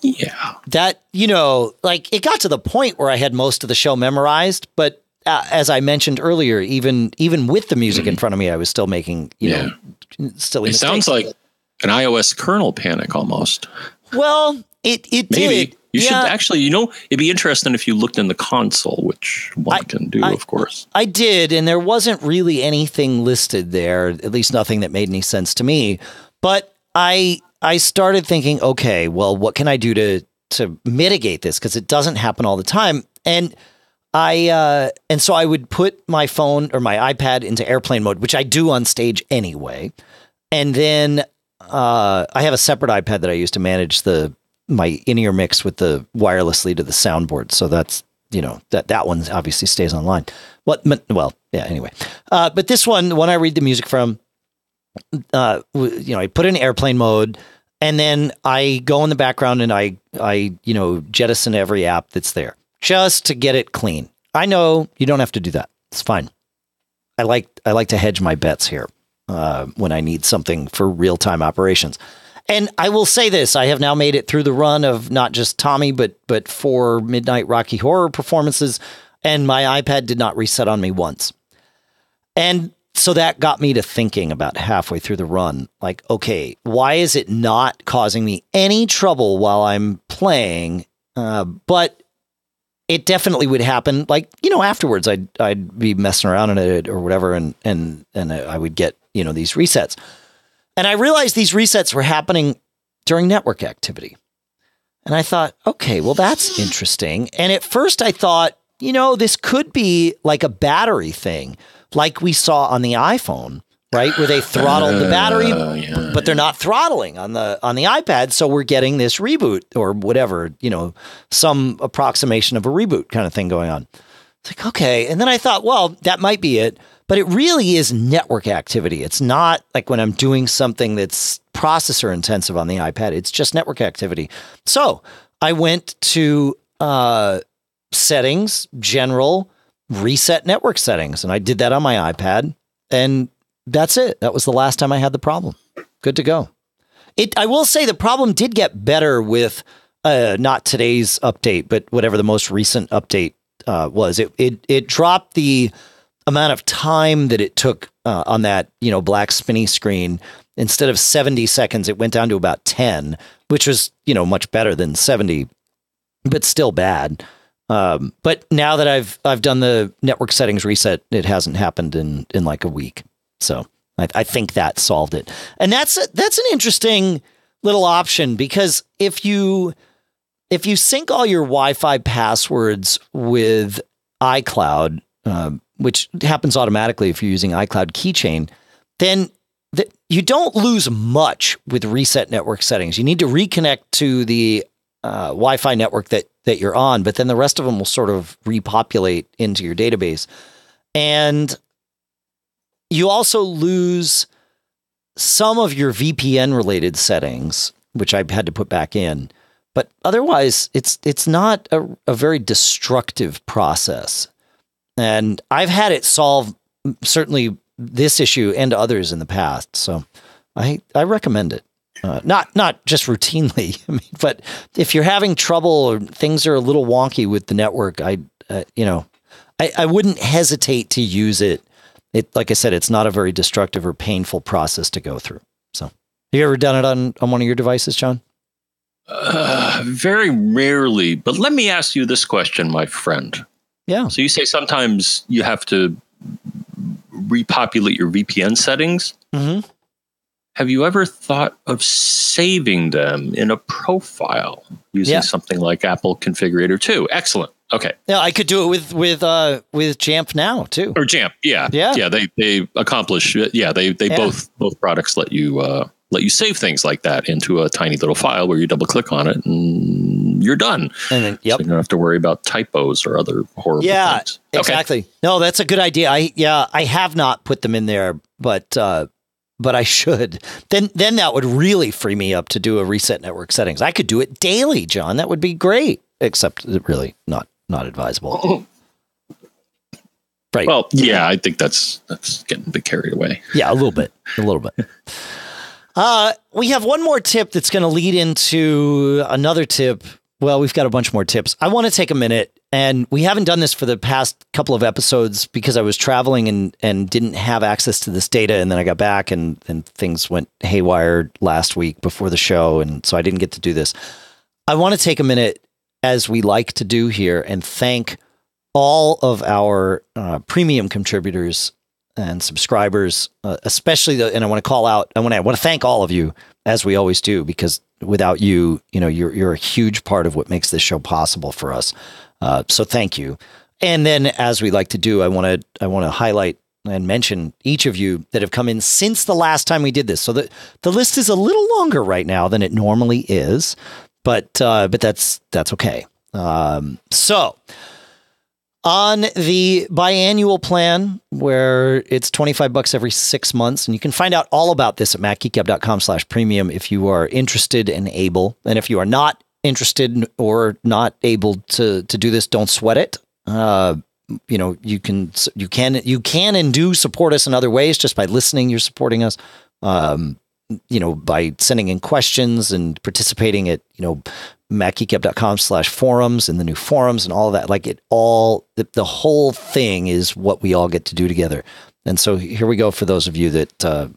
Yeah. That, you know, like it got to the point where I had most of the show memorized, but uh, as I mentioned earlier, even even with the music in front of me, I was still making, you Yeah. know, silly It mistakes. sounds like an iOS kernel panic almost. well, it it Maybe did. you should actually. You know, it'd be interesting if you looked in the console, which one I- can do, I- of course. I did, and there wasn't really anything listed there, at least nothing that made any sense to me. But I I started thinking, okay, well, what can I do to to mitigate this? Because it doesn't happen all the time. And I uh, and so I would put my phone or my iPad into airplane mode, which I do on stage anyway. And then uh, I have a separate iPad that I use to manage the my in-ear mix with the wirelessly to the soundboard. So that's you know that that one obviously stays online. What? Well, yeah. Anyway, uh, but this one, the one I read the music from, uh, you know, I put it in airplane mode, and then I go in the background and I I you know jettison every app that's there just to get it clean. I know you don't have to do that. It's fine. I like I like to hedge my bets here uh, when I need something for real time operations. And I will say this: I have now made it through the run of not just Tommy, but but four Midnight Rocky Horror performances, and my iPad did not reset on me once. And so that got me to thinking about halfway through the run, like, okay, why is it not causing me any trouble while I'm playing? Uh, but it definitely would happen. Like you know, afterwards, I'd I'd be messing around in it or whatever, and and and I would get you know these resets. And I realized these resets were happening during network activity. And I thought, okay, well, that's interesting. And at first I thought, you know, this could be like a battery thing, like we saw on the iPhone, right? Where they throttled the battery, Uh, yeah. but they're not throttling on the on the iPad, so we're getting this reboot or whatever, you know, some approximation of a reboot kind of thing going on. It's like, okay. And then I thought, well, that might be it. But it really is network activity. It's not like when I'm doing something that's processor intensive on the iPad, it's just network activity. So I went to uh, settings, general, reset network settings, and I did that on my iPad. And that's it. That was the last time I had the problem. Good to go. It. I will say the problem did get better with uh, not today's update, but whatever the most recent update uh, was. It it it dropped the amount of time that it took uh, on that you know black spinny screen. Instead of seventy seconds, it went down to about ten, which was you know much better than seventy, but still bad. Um, but now that I've I've done the network settings reset, it hasn't happened in in like a week. So I, I think that solved it, and that's a, that's an interesting little option because if you if you sync all your Wi-Fi passwords with iCloud, um, which happens automatically if you're using iCloud Keychain, then th- you don't lose much with reset network settings. You need to reconnect to the uh, Wi-Fi network that that you're on, but then the rest of them will sort of repopulate into your database, and you also lose some of your VPN related settings, which I had to put back in. But otherwise, it's it's not a, a very destructive process, and I've had it solve certainly this issue and others in the past. So I I recommend it. Uh, not not just routinely, I mean, but if you're having trouble or things are a little wonky with the network, I uh, you know I, I wouldn't hesitate to use it. It like I said, it's not a very destructive or painful process to go through. So, have you ever done it on on one of your devices, John? Uh, very rarely, but let me ask you this question, my friend. Yeah. So you say sometimes you have to repopulate your VPN settings. hmm Have you ever thought of saving them in a profile using Yeah. something like Apple Configurator 2? Excellent. Okay. Yeah, I could do it with with uh with Jamf now too. Or Jamf. Yeah. Yeah. Yeah. They they accomplish. Yeah. They they Yeah. both both products let you uh, let you save things like that into a tiny little file where you double click on it and you're done. And then, yep. So you don't have to worry about typos or other horrible Yeah, things. Okay. exactly. No, that's a good idea. I yeah, I have not put them in there, but uh but I should. Then then that would really free me up to do a reset network settings. I could do it daily, John. That would be great. Except it really not not advisable. Right. Well, yeah, I think that's that's getting a bit carried away. Yeah, a little bit. A little bit. Uh, we have one more tip that's going to lead into another tip. Well, we've got a bunch more tips. I want to take a minute, and we haven't done this for the past couple of episodes because I was traveling and, and didn't have access to this data. And then I got back, and, and things went haywire last week before the show. And so I didn't get to do this. I want to take a minute, as we like to do here, and thank all of our uh, premium contributors and subscribers, uh, especially the, and I want to call out, I want to, I want to thank all of you as we always do, because without you, you know, you're, you're a huge part of what makes this show possible for us. Uh, so thank you. And then as we like to do, I want to, I want to highlight and mention each of you that have come in since the last time we did this. So the, the list is a little longer right now than it normally is, but, uh, but that's, that's okay. Um, so, on the biannual plan where it's 25 bucks every six months and you can find out all about this at macgeekgab.com slash premium if you are interested and able. And if you are not interested or not able to to do this don't sweat it. Uh you know you can you can you can and do support us in other ways just by listening. You're supporting us um you know by sending in questions and participating at you know macgeekgab.com slash forums and the new forums and all that. Like it all the, the whole thing is what we all get to do together. And so here we go for those of you that uh,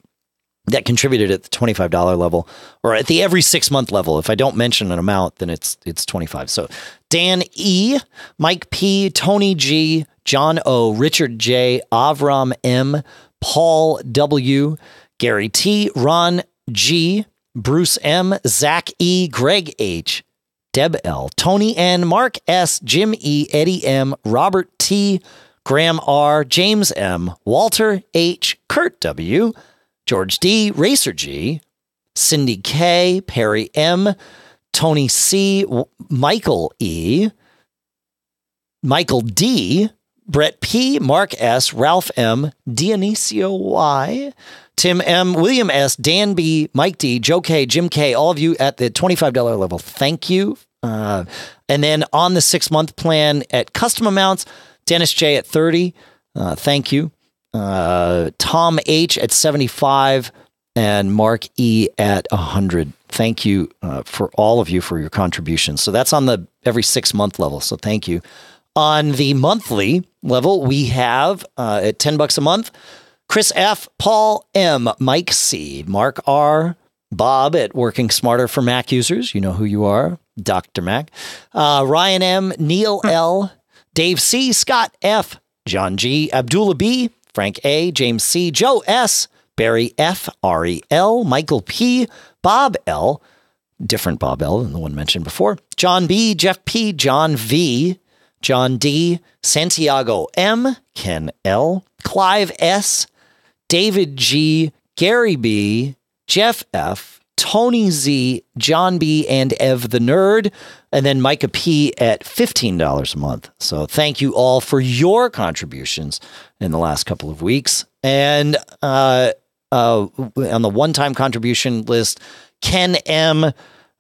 that contributed at the $25 level or at the every six month level. If i don't mention an amount then it's it's 25 so dan e mike p tony g john o richard j avram m paul w gary t ron g bruce m zach e greg h Deb L, Tony N, Mark S, Jim E, Eddie M, Robert T, Graham R, James M, Walter H, Kurt W, George D, Racer G, Cindy K, Perry M, Tony C, Michael E, Michael D, Brett P, Mark S, Ralph M, Dionisio Y, Tim M, William S, Dan B, Mike D, Joe K, Jim K, all of you at the $25 level. Thank you. Uh, and then on the six month plan at custom amounts, Dennis J at 30. Uh, thank you. Uh, Tom H at 75 and Mark E at 100. Thank you uh, for all of you for your contributions. So that's on the every six month level. So thank you. On the monthly level, we have uh, at 10 bucks a month, Chris F, Paul M, Mike C, Mark R, Bob at Working Smarter for Mac users. You know who you are, Dr. Mac. Uh, Ryan M, Neil L, Dave C, Scott F, John G, Abdullah B, Frank A, James C, Joe S, Barry F, Ari L, Michael P, Bob L, different Bob L than the one mentioned before, John B, Jeff P, John V, John D, Santiago M, Ken L, Clive S, David G, Gary B, Jeff F, Tony Z, John B, and Ev the Nerd, and then Micah P at $15 a month. So thank you all for your contributions in the last couple of weeks. And uh, uh, on the one-time contribution list, Ken M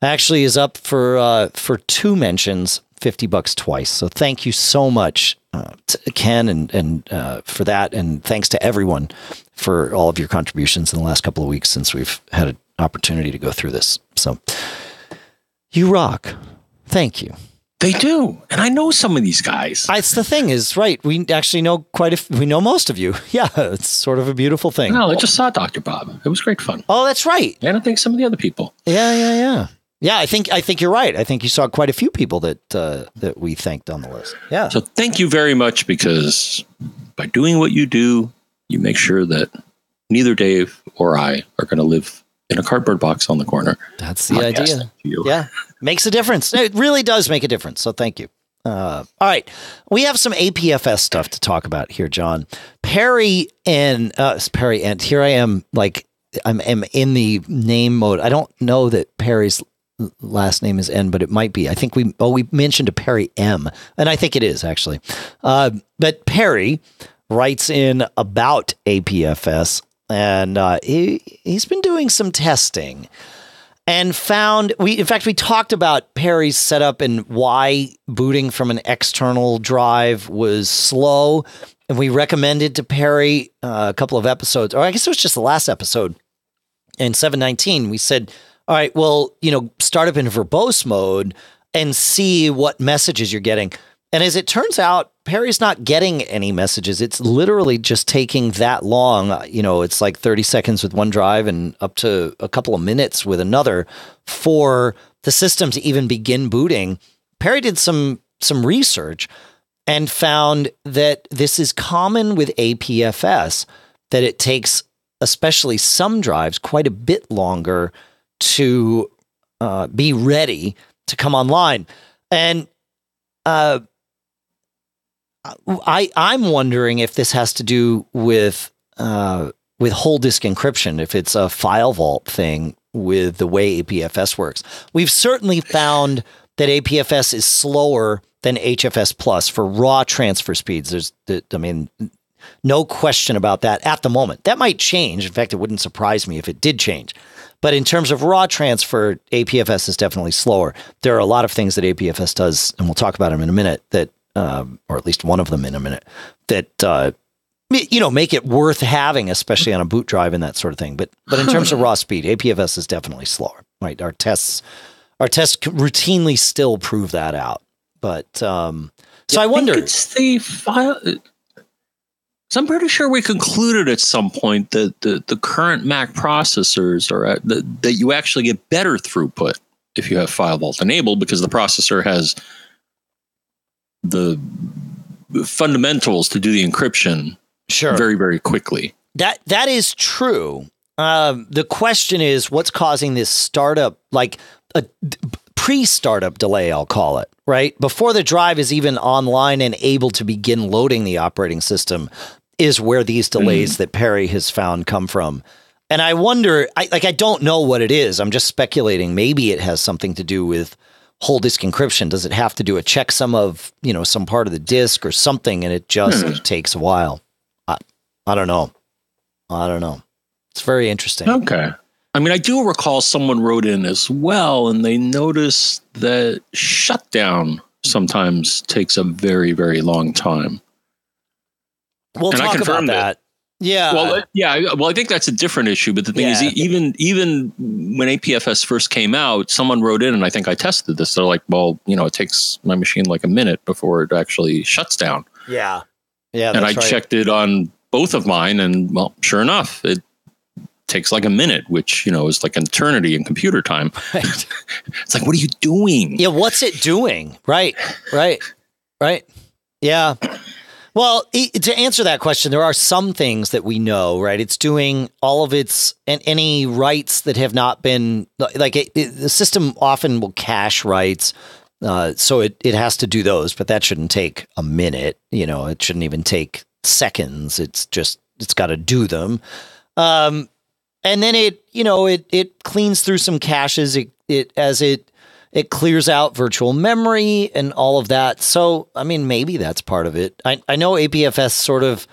actually is up for uh, for two mentions, 50 bucks twice. So thank you so much, uh, Ken, and, and uh, for that. And thanks to everyone for all of your contributions in the last couple of weeks since we've had an opportunity to go through this. So you rock. Thank you. They do. And I know some of these guys. It's the thing is right. We actually know quite a. f- We know most of you. Yeah, it's sort of a beautiful thing. No, I just saw Dr. Bob. It was great fun. Oh, that's right. And I think some of the other people. Yeah, yeah, yeah, Yeah, I think I think you're right. I think you saw quite a few people that uh, that we thanked on the list. Yeah. So thank you very much because by doing what you do, you make sure that neither Dave or I are going to live in a cardboard box on the corner. That's the idea. Yeah, makes a difference. It really does make a difference. So thank you. Uh, all right, we have some APFS stuff to talk about here, John Perry and uh, Perry and here I am like I'm, I'm in the name mode. I don't know that Perry's last name is N, but it might be. I think we oh we mentioned a Perry M, and I think it is actually. Uh, but Perry writes in about APFS, and uh, he he's been doing some testing and found we in fact we talked about Perry's setup and why booting from an external drive was slow and we recommended to Perry uh, a couple of episodes or I guess it was just the last episode in 719 we said all right, well, you know, start up in verbose mode and see what messages you're getting. And as it turns out, Perry's not getting any messages. It's literally just taking that long. You know, it's like 30 seconds with one drive and up to a couple of minutes with another for the system to even begin booting. Perry did some some research and found that this is common with APFS that it takes especially some drives quite a bit longer to uh, be ready to come online. And uh, I I'm wondering if this has to do with uh, with whole disk encryption, if it's a FileVault thing with the way APFS works. We've certainly found that APFS is slower than HFS plus for raw transfer speeds. There's, I mean, no question about that at the moment. That might change. In fact, it wouldn't surprise me if it did change. But in terms of raw transfer, APFS is definitely slower. There are a lot of things that APFS does, and we'll talk about them in a minute. That, um, or at least one of them in a minute, that uh, you know make it worth having, especially on a boot drive and that sort of thing. But but in terms of raw speed, APFS is definitely slower. Right? Our tests our tests routinely still prove that out. But um, so I, I wonder. It's the file so I'm pretty sure we concluded at some point that the, the current Mac processors are at, that, that you actually get better throughput if you have FileVault enabled because the processor has the fundamentals to do the encryption sure. very very quickly. That that is true. Um, the question is, what's causing this startup, like a pre-startup delay? I'll call it right before the drive is even online and able to begin loading the operating system is where these delays mm. that Perry has found come from. And I wonder, I, like, I don't know what it is. I'm just speculating. Maybe it has something to do with whole disk encryption. Does it have to do a checksum of, you know, some part of the disk or something? And it just hmm. takes a while. I, I don't know. I don't know. It's very interesting. Okay. I mean, I do recall someone wrote in as well, and they noticed that shutdown sometimes takes a very, very long time. We'll and talk about that. Yeah. Well, yeah. Well, I think that's a different issue. But the thing yeah. is, even even when APFS first came out, someone wrote in, and I think I tested this. They're like, "Well, you know, it takes my machine like a minute before it actually shuts down." Yeah. Yeah. And I right. checked it on both of mine, and well, sure enough, it takes like a minute, which you know is like an eternity in computer time. Right. it's like, what are you doing? Yeah. What's it doing? Right. Right. Right. Yeah. Well, to answer that question, there are some things that we know, right? It's doing all of its and any writes that have not been like it, it, the system often will cache writes. uh, so it it has to do those, but that shouldn't take a minute. You know, it shouldn't even take seconds. It's just it's got to do them, um, and then it you know it it cleans through some caches. It it as it it clears out virtual memory and all of that. So, I mean, maybe that's part of it. I, I know APFS sort of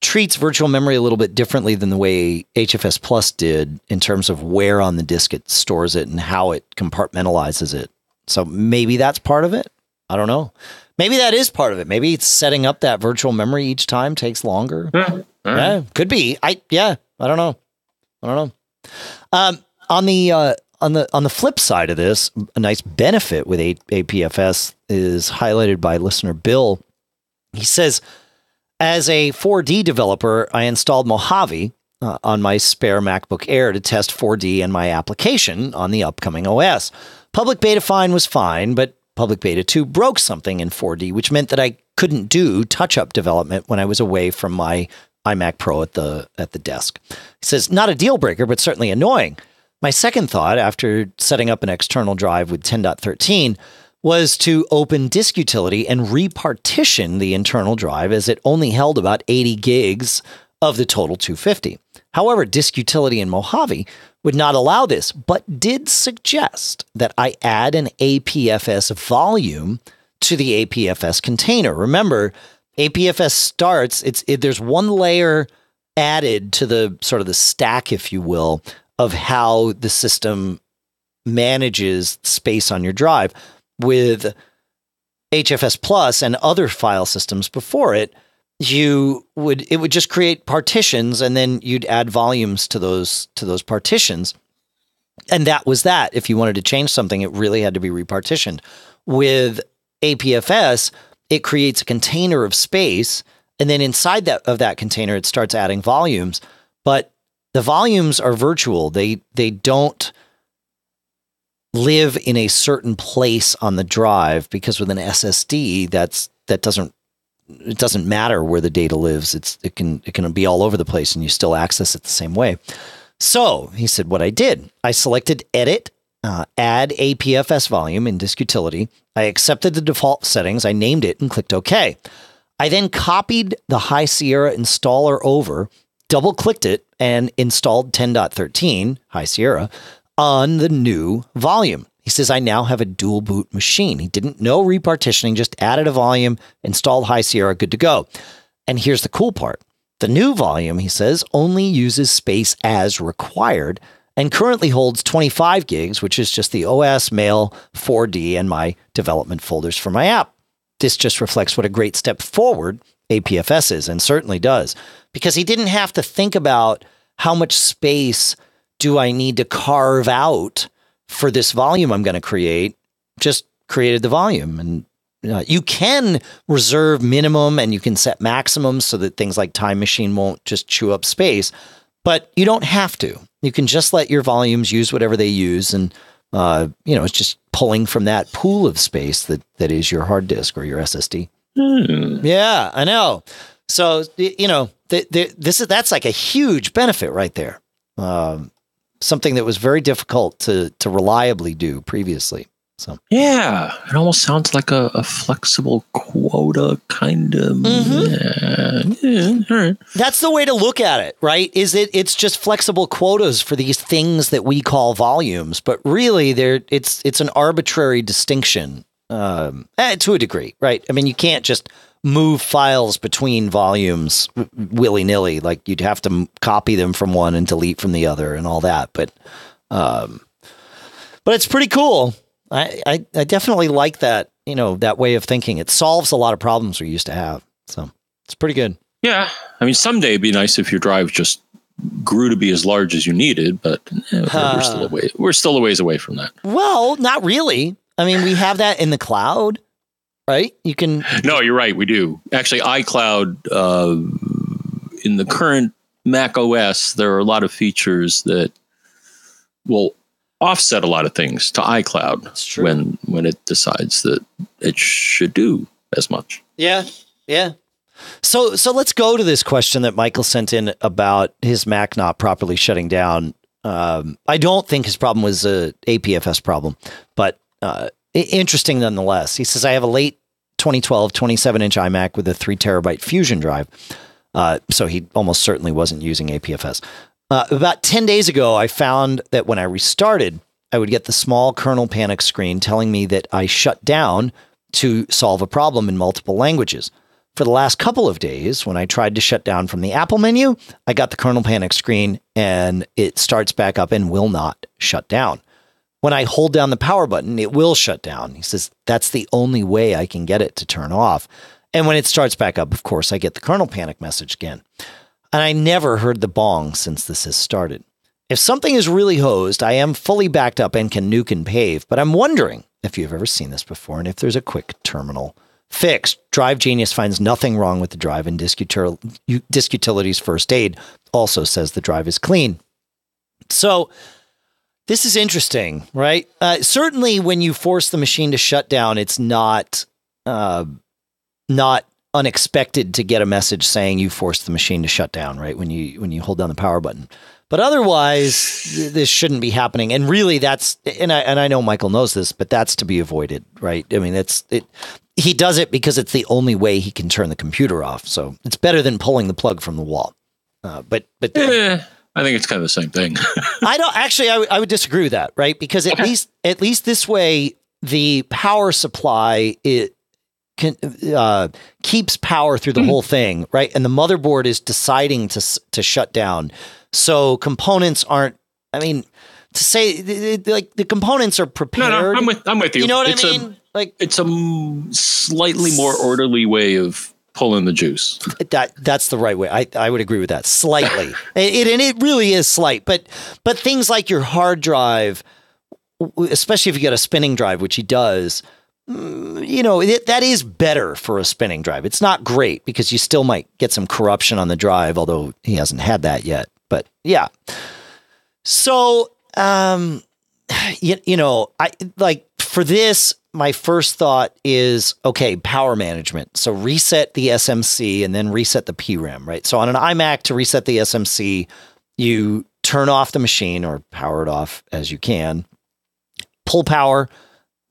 treats virtual memory a little bit differently than the way HFS Plus did in terms of where on the disk it stores it and how it compartmentalizes it. So maybe that's part of it. I don't know. Maybe that is part of it. Maybe it's setting up that virtual memory each time takes longer. Yeah, yeah could be. I yeah. I don't know. I don't know. Um, on the uh, on the on the flip side of this, a nice benefit with APFS is highlighted by listener Bill. He says, as a 4D developer, I installed Mojave uh, on my spare MacBook Air to test 4D and my application on the upcoming OS. Public beta fine was fine, but public beta 2 broke something in 4D, which meant that I couldn't do touch up development when I was away from my iMac Pro at the at the desk. He says not a deal breaker, but certainly annoying. My second thought after setting up an external drive with 10.13 was to open disk utility and repartition the internal drive as it only held about 80 gigs of the total 250. However, disk utility in Mojave would not allow this, but did suggest that I add an APFS volume to the APFS container. Remember, APFS starts, it's it, there's one layer added to the sort of the stack, if you will, of how the system manages space on your drive with HFS Plus and other file systems before it, you would it would just create partitions and then you'd add volumes to those to those partitions. And that was that. If you wanted to change something, it really had to be repartitioned. With APFS, it creates a container of space and then inside that of that container it starts adding volumes, but the volumes are virtual. They they don't live in a certain place on the drive because with an SSD that's that doesn't it doesn't matter where the data lives. It's it can it can be all over the place and you still access it the same way. So he said what I did. I selected edit, uh, add APFS volume in disk utility. I accepted the default settings. I named it and clicked OK. I then copied the High Sierra installer over, double clicked it, and installed 10.13 High Sierra on the new volume. He says, I now have a dual boot machine. He didn't know repartitioning, just added a volume, installed High Sierra, good to go. And here's the cool part the new volume, he says, only uses space as required and currently holds 25 gigs, which is just the OS, mail, 4D, and my development folders for my app. This just reflects what a great step forward APFS is, and certainly does, because he didn't have to think about how much space do I need to carve out for this volume I'm going to create? Just created the volume. And uh, you can reserve minimum and you can set maximum so that things like Time Machine won't just chew up space, but you don't have to. You can just let your volumes use whatever they use. And, uh, you know, it's just pulling from that pool of space that, that is your hard disk or your SSD. Hmm. Yeah, I know. So, you know, th- th- this is that's like a huge benefit right there. Um, something that was very difficult to to reliably do previously. So yeah, it almost sounds like a, a flexible quota kind of. Mm-hmm. Yeah, all right. That's the way to look at it, right? Is it? It's just flexible quotas for these things that we call volumes, but really, there it's it's an arbitrary distinction um, eh, to a degree, right? I mean, you can't just move files between volumes willy nilly. Like you'd have to copy them from one and delete from the other and all that. But, um, but it's pretty cool. I, I, I definitely like that, you know, that way of thinking. It solves a lot of problems we used to have. So it's pretty good. Yeah. I mean, someday it'd be nice if your drive just grew to be as large as you needed, but eh, we're, uh, we're still away. We're still a ways away from that. Well, not really. I mean, we have that in the cloud right? You can. No, you're right. We do actually. iCloud uh, in the current Mac OS, there are a lot of features that will offset a lot of things to iCloud when when it decides that it should do as much. Yeah, yeah. So so let's go to this question that Michael sent in about his Mac not properly shutting down. Um, I don't think his problem was a APFS problem, but uh, interesting nonetheless. He says, I have a late 2012 27 inch iMac with a three terabyte Fusion drive. Uh, so he almost certainly wasn't using APFS. Uh, about 10 days ago, I found that when I restarted, I would get the small kernel panic screen telling me that I shut down to solve a problem in multiple languages. For the last couple of days, when I tried to shut down from the Apple menu, I got the kernel panic screen and it starts back up and will not shut down when I hold down the power button, it will shut down. He says, that's the only way I can get it to turn off. And when it starts back up, of course, I get the kernel panic message again. And I never heard the bong since this has started. If something is really hosed, I am fully backed up and can nuke and pave, but I'm wondering if you've ever seen this before and if there's a quick terminal fix. Drive Genius finds nothing wrong with the drive and Disk, Util- Disk Utility's first aid also says the drive is clean. So this is interesting, right? Uh, certainly, when you force the machine to shut down, it's not uh, not unexpected to get a message saying you forced the machine to shut down, right? When you when you hold down the power button. But otherwise, th- this shouldn't be happening. And really, that's and I and I know Michael knows this, but that's to be avoided, right? I mean, it's it. He does it because it's the only way he can turn the computer off. So it's better than pulling the plug from the wall. Uh, but but Eh, I think it's kind of the same thing. I don't actually. I would- I would disagree with that, right? Because at least at least this way, the power supply it can uh, keeps power through the whole thing, right? And the motherboard is deciding to to shut down, so components aren't. I mean, to say like the components are no, prepared. no, I'm with I'm with you. you know what it's I A, mean? like it's a slightly more orderly way of pulling the juice. that that's the right way. I, I would agree with that slightly. it, it and it really is slight, but but things like your hard drive, especially if you get a spinning drive, which he does, mm, you know it, that is better for a spinning drive. It's not great because you still might get some corruption on the drive, although he hasn't had that yet. But yeah, so um, you, you know, I like for this, my first thought is okay, power management. So reset the SMC and then reset the PRAM, right? So on an iMac to reset the SMC, you turn off the machine or power it off as you can, pull power,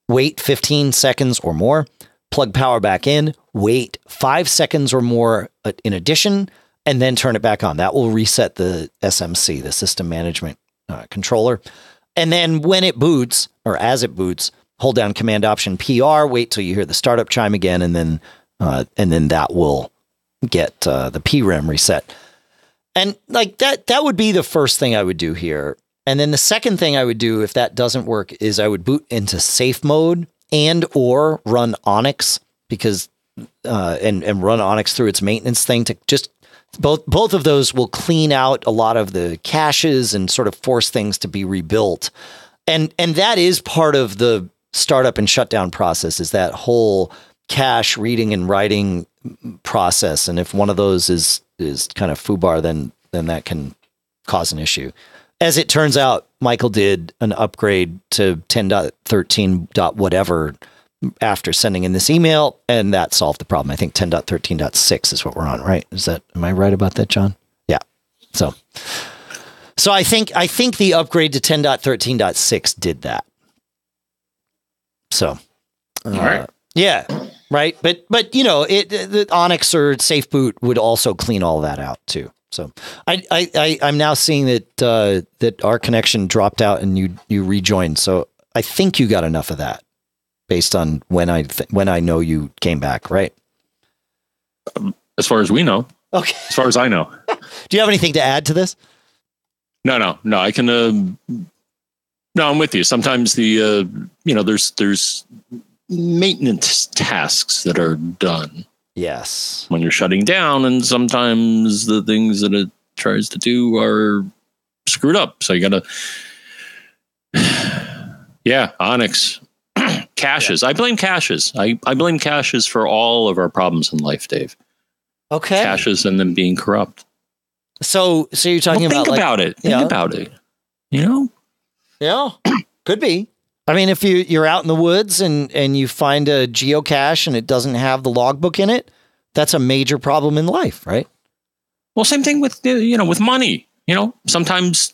wait 15 seconds or more, plug power back in, wait five seconds or more uh, in addition, and then turn it back on. That will reset the SMC, the system management uh, controller. And then when it boots, or as it boots, hold down Command Option PR, wait till you hear the startup chime again, and then uh, and then that will get uh, the PRAM reset. And like that, that would be the first thing I would do here. And then the second thing I would do if that doesn't work is I would boot into safe mode and or run Onyx because uh, and and run Onyx through its maintenance thing to just both both of those will clean out a lot of the caches and sort of force things to be rebuilt. And and that is part of the startup and shutdown process is that whole cache reading and writing process. And if one of those is is kind of foobar, then then that can cause an issue. As it turns out, Michael did an upgrade to 10.13. dot whatever after sending in this email, and that solved the problem. I think 10.13.6 is what we're on, right? Is that am I right about that, John? Yeah. So so I think I think the upgrade to 10.13.6 did that. So All right. yeah, right. But but you know, it the Onyx or Safe Boot would also clean all that out too. So I I, I I'm now seeing that uh, that our connection dropped out and you you rejoined. So I think you got enough of that based on when I th- when I know you came back, right? As far as we know, Okay. as far as I know. Do you have anything to add to this? No, no, no. I can. Uh, no, I'm with you. Sometimes the uh, you know there's there's maintenance tasks that are done Yes. when you're shutting down, and sometimes the things that it tries to do are screwed up. So you gotta. Yeah, Onyx caches. I blame caches. I, I blame caches for all of our problems in life, Dave. Okay. Caches and them being corrupt. So so you're talking Well, about think like about it. Think yeah. about it. You know, Yeah, could be. I mean, if you you're out in the woods and and you find a geocache and it doesn't have the logbook in it, that's a major problem in life, right? Well, same thing with uh, you know with money. You know, sometimes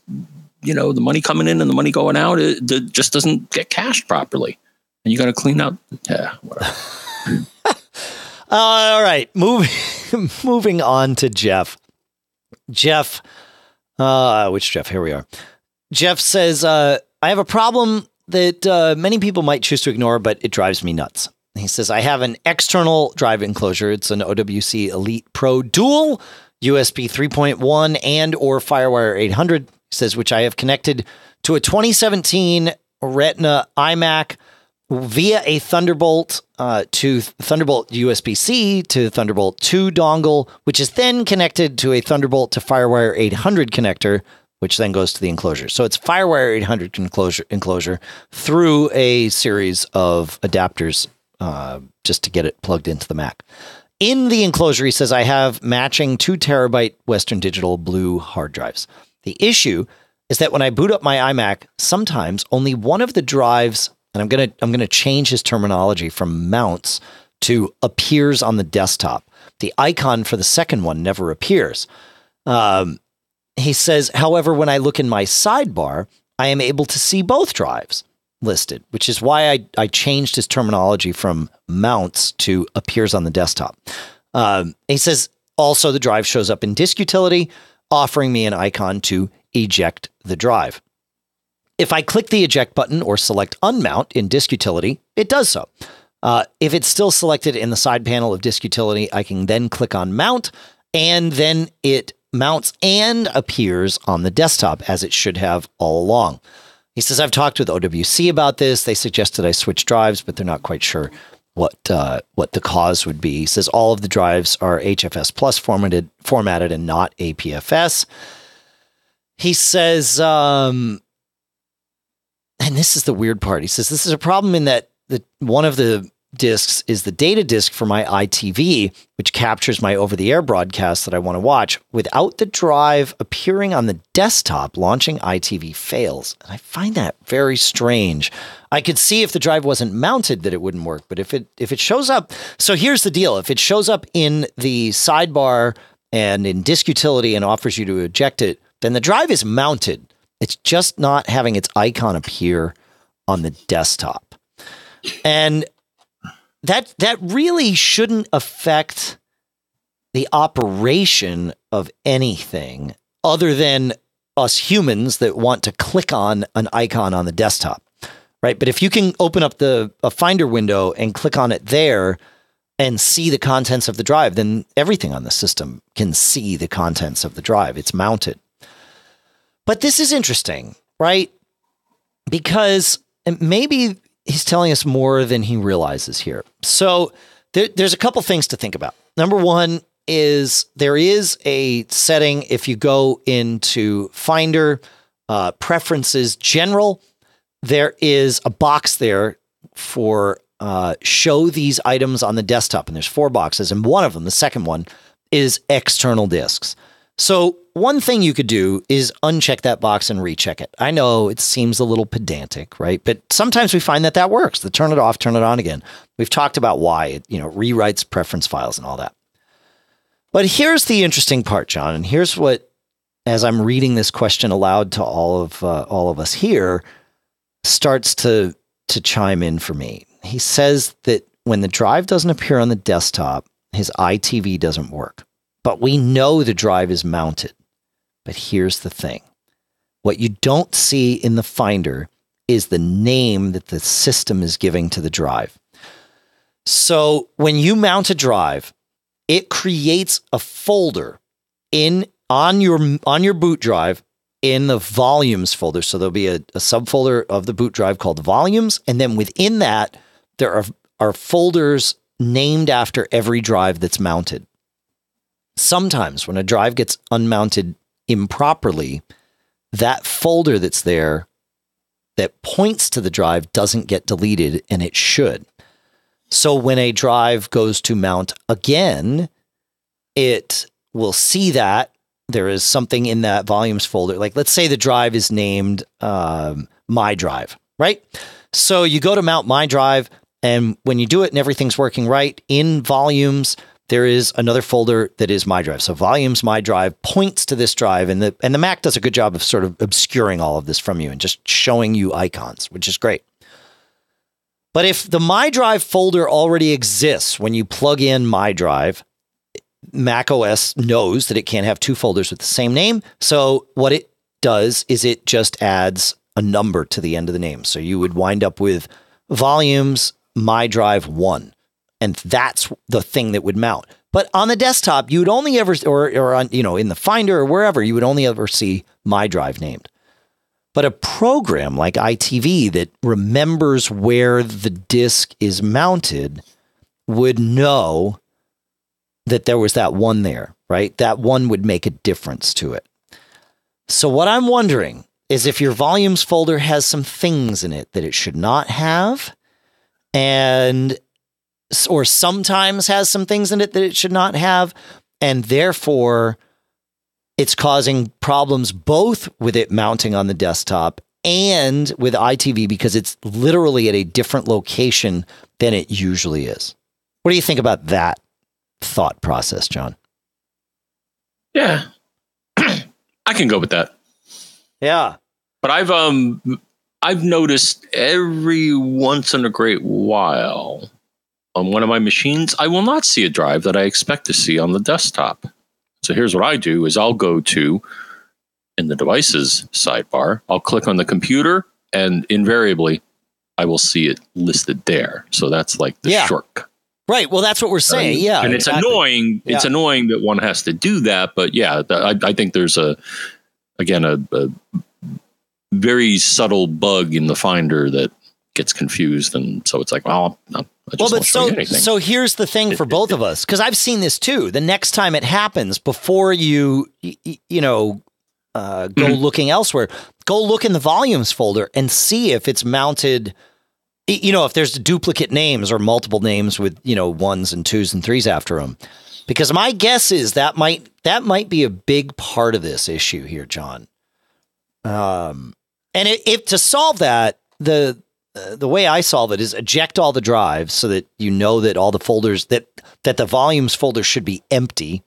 you know the money coming in and the money going out it, it just doesn't get cashed properly, and you got to clean up. Yeah, whatever. all right, moving moving on to Jeff. Jeff, uh, which Jeff? Here we are. Jeff says, uh, "I have a problem that uh, many people might choose to ignore, but it drives me nuts." He says, "I have an external drive enclosure. It's an OWC Elite Pro Dual USB 3.1 and or FireWire 800." He says, which I have connected to a 2017 Retina iMac via a Thunderbolt uh, to Thunderbolt USB C to Thunderbolt 2 dongle, which is then connected to a Thunderbolt to FireWire 800 connector, which then goes to the enclosure. So it's FireWire 800 enclosure, enclosure through a series of adapters uh, just to get it plugged into the Mac. In the enclosure, he says, I have matching two terabyte Western Digital blue hard drives. The issue is that when I boot up my iMac, sometimes only one of the drives, and I'm gonna I'm gonna change his terminology from mounts to appears on the desktop. The icon for the second one never appears. Um, he says, however, when I look in my sidebar, I am able to see both drives listed, which is why I, I changed his terminology from mounts to appears on the desktop. Um, he says also the drive shows up in disk utility, offering me an icon to eject the drive. If I click the eject button or select unmount in disk utility, it does so. Uh, if it's still selected in the side panel of disk utility, I can then click on mount and then it mounts and appears on the desktop as it should have all along. He says, I've talked with OWC about this. They suggested I switch drives, but they're not quite sure what uh, what the cause would be. He says all of the drives are HFS plus formatted formatted and not APFS. He says, um, and this is the weird part. He says this is a problem in that the one of the discs is the data disk for my EyeTV, which captures my over the air broadcast that I want to watch. Without the drive appearing on the desktop, launching EyeTV fails. And I find that very strange. I could see if the drive wasn't mounted that it wouldn't work, but if it if it shows up, so here's the deal. If it shows up in the sidebar and in disk utility and offers you to eject it, then the drive is mounted. It's just not having its icon appear on the desktop. And that that really shouldn't affect the operation of anything other than us humans that want to click on an icon on the desktop right? But if you can open up the a finder window and click on it there and see the contents of the drive then everything on the system can see the contents of the drive. It's mounted. But this is interesting right? Because maybe he's telling us more than he realizes here. So there, there's a couple things to think about. Number one is there is a setting if you go into Finder, uh, Preferences, General. There is a box there for uh, show these items on the desktop, and there's four boxes, and one of them, the second one, is external disks. So one thing you could do is uncheck that box and recheck it. I know it seems a little pedantic, right? But sometimes we find that that works. The turn it off, turn it on again. We've talked about why it, you know, rewrites preference files and all that. But here's the interesting part, John, and here's what, as I'm reading this question aloud to all of uh, all of us here, starts to to chime in for me. He says that when the drive doesn't appear on the desktop, his EyeTV doesn't work. But we know the drive is mounted. But here's the thing what you don't see in the Finder is the name that the system is giving to the drive. So when you mount a drive, it creates a folder in on your on your boot drive in the volumes folder. So there'll be a, a subfolder of the boot drive called volumes, and then within that there are are folders named after every drive that's mounted. Sometimes when a drive gets unmounted improperly, that folder that's there that points to the drive doesn't get deleted and it should. So when a drive goes to mount again, it will see that there is something in that volumes folder. Like let's say the drive is named um, my drive, right? So you go to mount my drive, and when you do it and everything's working right in volumes, there is another folder that is my drive. So volumes my drive points to this drive and the and the Mac does a good job of sort of obscuring all of this from you and just showing you icons, which is great. But if the my drive folder already exists when you plug in my drive, Mac OS knows that it can't have two folders with the same name. So what it does is it just adds a number to the end of the name. So you would wind up with volumes my drive 1 and that's the thing that would mount. But on the desktop, you would only ever, or, or on, you know, in the Finder or wherever, you would only ever see my drive named. But a program like EyeTV that remembers where the disk is mounted would know that there was that one there, right? That one would make a difference to it. So, what I'm wondering is if your volumes folder has some things in it that it should not have, and or sometimes has some things in it that it should not have, and therefore it's causing problems both with it mounting on the desktop and with EyeTV because it's literally at a different location than it usually is. What do you think about that thought process, John? Yeah. I can go with that. Yeah. But I've um I've noticed every once in a great while on one of my machines, I will not see a drive that I expect to see on the desktop. So here's what I do is I'll go to in the devices sidebar, I'll click on the computer and invariably I will see it listed there. So that's like the Yeah. shortcut. Right. Well, that's what we're saying. Yeah. and it's exactly. annoying. It's annoying that one has to do that, but yeah, I, I think there's a again a, a very subtle bug in the Finder that gets confused, and so it's like, well, I just Well, but so so here's the thing for both of us because I've seen this too. The next time it happens, before you you know uh, go Mm-hmm. looking elsewhere, go look in the volumes folder and see if it's mounted. You know, if there's duplicate names or multiple names with you know ones and twos and threes after them, because my guess is that might that might be a big part of this issue here, John. Um, and if to solve that, the the way I solve it is eject all the drives so that you know that all the folders that that the volumes folder should be empty,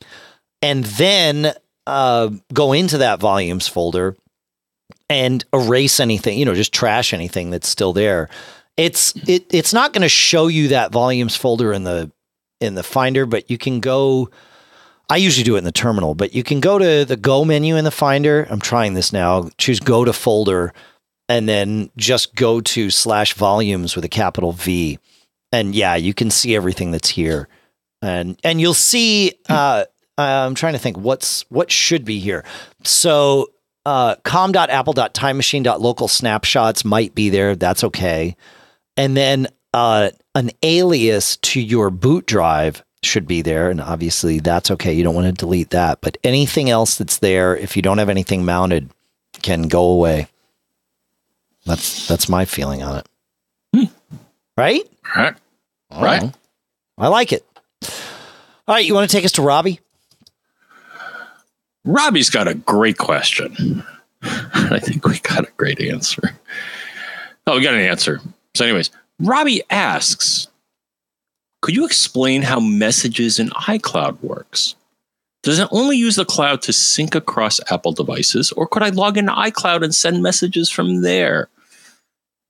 and then uh, go into that volumes folder and erase anything, you know, just trash anything that's still there. It's it it's not going to show you that volumes folder in the in the Finder, but you can go. I usually do it in the terminal, but you can go to the Go menu in the Finder. I'm trying this now. Choose Go to Folder, and then just go to slash volumes with a capital V, and yeah, you can see everything that's here, and and you'll see. Uh, I'm trying to think what's what should be here. So uh, com.apple.timemachine.local snapshots might be there. That's okay. And then uh, an alias to your boot drive should be there. And obviously that's okay. You don't want to delete that. But anything else that's there, if you don't have anything mounted, can go away. That's that's my feeling on it. Hmm. Right? right, right. Oh, I like it. All right, you want to take us to Robbie? Robbie's got a great question. I think we got a great answer. Oh, we got an answer. So, anyways, Robbie asks, could you explain how messages in iCloud works? Does it only use the cloud to sync across Apple devices, or could I log into iCloud and send messages from there?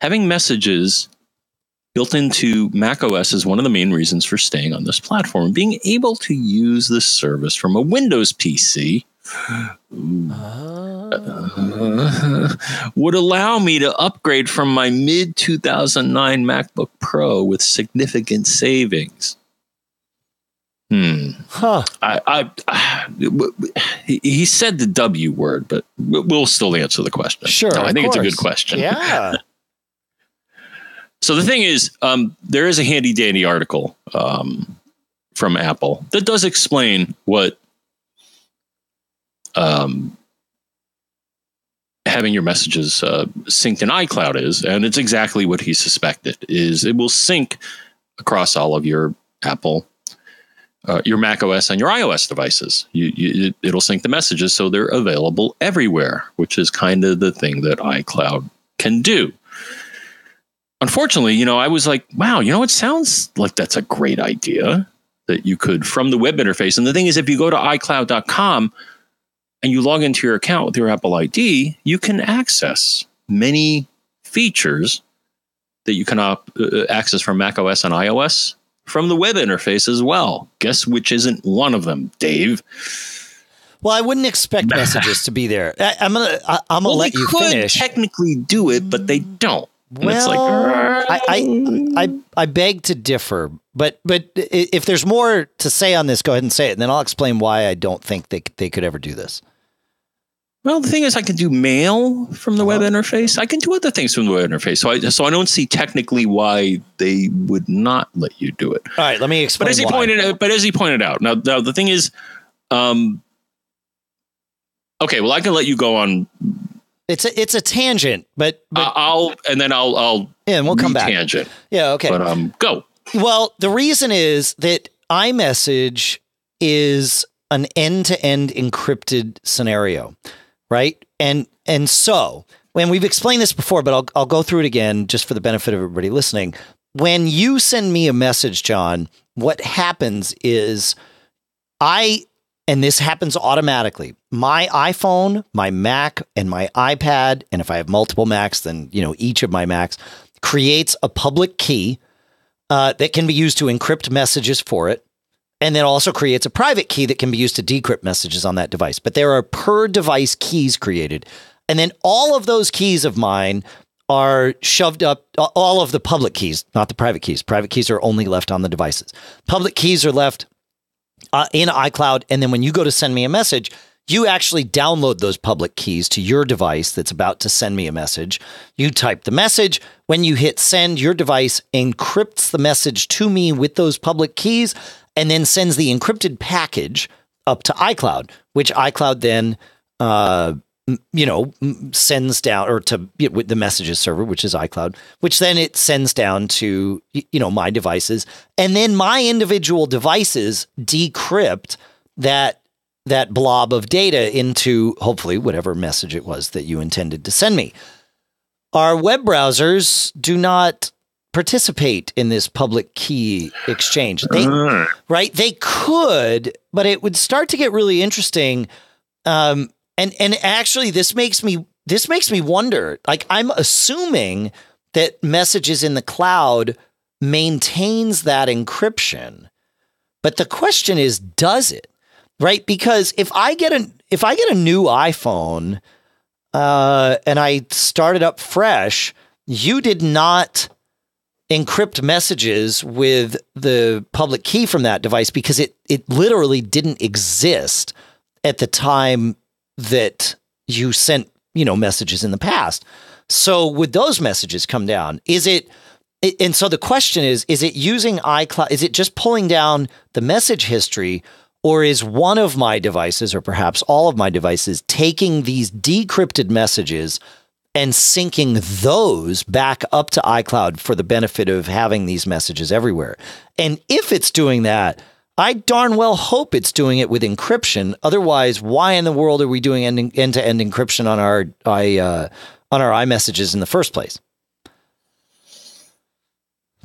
Having messages built into macOS is one of the main reasons for staying on this platform. Being able to use this service from a Windows PC uh, would allow me to upgrade from my mid 2009 MacBook Pro with significant savings. Hmm. Huh. I, I, he he said the W word, but we'll still answer the question. Sure. No, I think it's a good question. Yeah. So the thing is, um, there is a handy dandy article um, from Apple that does explain what um, having your messages uh, synced in iCloud is, and it's exactly what he suspected. Is it will sync across all of your Apple, uh, your Mac OS, and your iOS devices. You, you, it- it'll sync the messages so they're available everywhere, which is kind of the thing that iCloud can do unfortunately, you know, I was like, wow, you know, it sounds like that's a great idea that you could from the web interface. And the thing is, if you go to iCloud.com and you log into your account with your Apple ID, you can access many features that you can op- uh, access from Mac OS and iOS from the web interface as well. Guess which isn't one of them, Dave? Well, I wouldn't expect messages to be there. I, I'm gonna I, I'm gonna Well, let they you could finish. technically do it, but they don't. And well, it's like, I, I I I beg to differ, but but if there's more to say on this, go ahead and say it, and then I'll explain why I don't think they they could ever do this. Well, the thing is, I can do mail from the web Uh-huh. interface. I can do other things from the web interface. So I so I don't see technically why they would not let you do it. All right, let me explain. But as he why. pointed out, but as he pointed out, now now the thing is, um, okay, well I can let you go on. it's a it's a tangent, but but I- I'll and then I'll I'll yeah, and we'll come back. tangent. Yeah, okay. But um, go. Well, the reason is that iMessage is an end-to-end encrypted scenario, right? And and so when we've explained this before, but I'll I'll go through it again just for the benefit of everybody listening. When you send me a message, John, what happens is I and this happens automatically. My iPhone, my Mac, and my iPad, and if I have multiple Macs, then you know each of my Macs creates a public key uh, that can be used to encrypt messages for it, and then also creates a private key that can be used to decrypt messages on that device. But there are per device keys created, and then all of those keys of mine are shoved up all of the public keys, not the private keys. Private keys are only left on the devices. Public keys are left uh, in iCloud. And then when you go to send me a message, you actually download those public keys to your device that's about to send me a message. You type the message. When you hit send, your device encrypts the message to me with those public keys and then sends the encrypted package up to iCloud, which iCloud then, uh, you know, sends down or to you know, the messages server, which is iCloud, which then it sends down to, you know, my devices. And then my individual devices decrypt that that blob of data into hopefully whatever message it was that you intended to send me. Our web browsers do not participate in this public key exchange. They, uh. right? They could, but it would start to get really interesting. Um, and and actually, this makes me this makes me wonder. Like, I'm assuming that messages in the cloud maintains that encryption, but the question is, does it? right? Because if I get a if I get a new iPhone uh, and I start it up fresh, you did not encrypt messages with the public key from that device because it it literally didn't exist at the time that you sent you know messages in the past. So would those messages come down? Is it and so the question is is it using iCloud is it just pulling down the message history or is one of my devices, or perhaps all of my devices, taking these decrypted messages and syncing those back up to iCloud for the benefit of having these messages everywhere? And if it's doing that, I darn well hope it's doing it with encryption. Otherwise, why in the world are we doing end to end encryption on our I, uh, on our iMessages in the first place?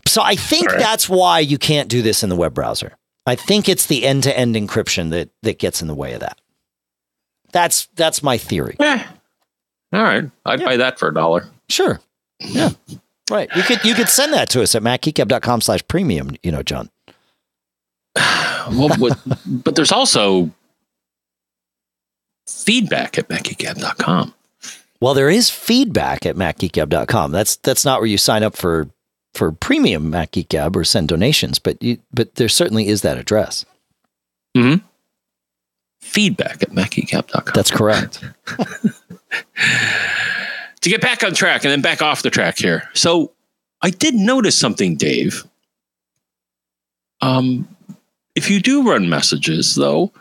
So I think right. that's why you can't do this in the web browser. I think it's the end to end encryption that that gets in the way of that. That's that's my theory. Eh. All right, I'd yeah. buy that for a dollar. Sure. Yeah. right. You could you could send that to us at macgeekgab.com slash premium, you know, John. well, but, but there's also feedback at macgeekgab.com. Well, there is feedback at macgeekgab.com. That's that's not where you sign up for for premium Mac or send donations, but you, but there certainly is that address. Hmm. Feedback at macgeekgab.com. That's correct. to get back on track and then back off the track here. So I did notice something, Dave. Um, if you do run messages, though,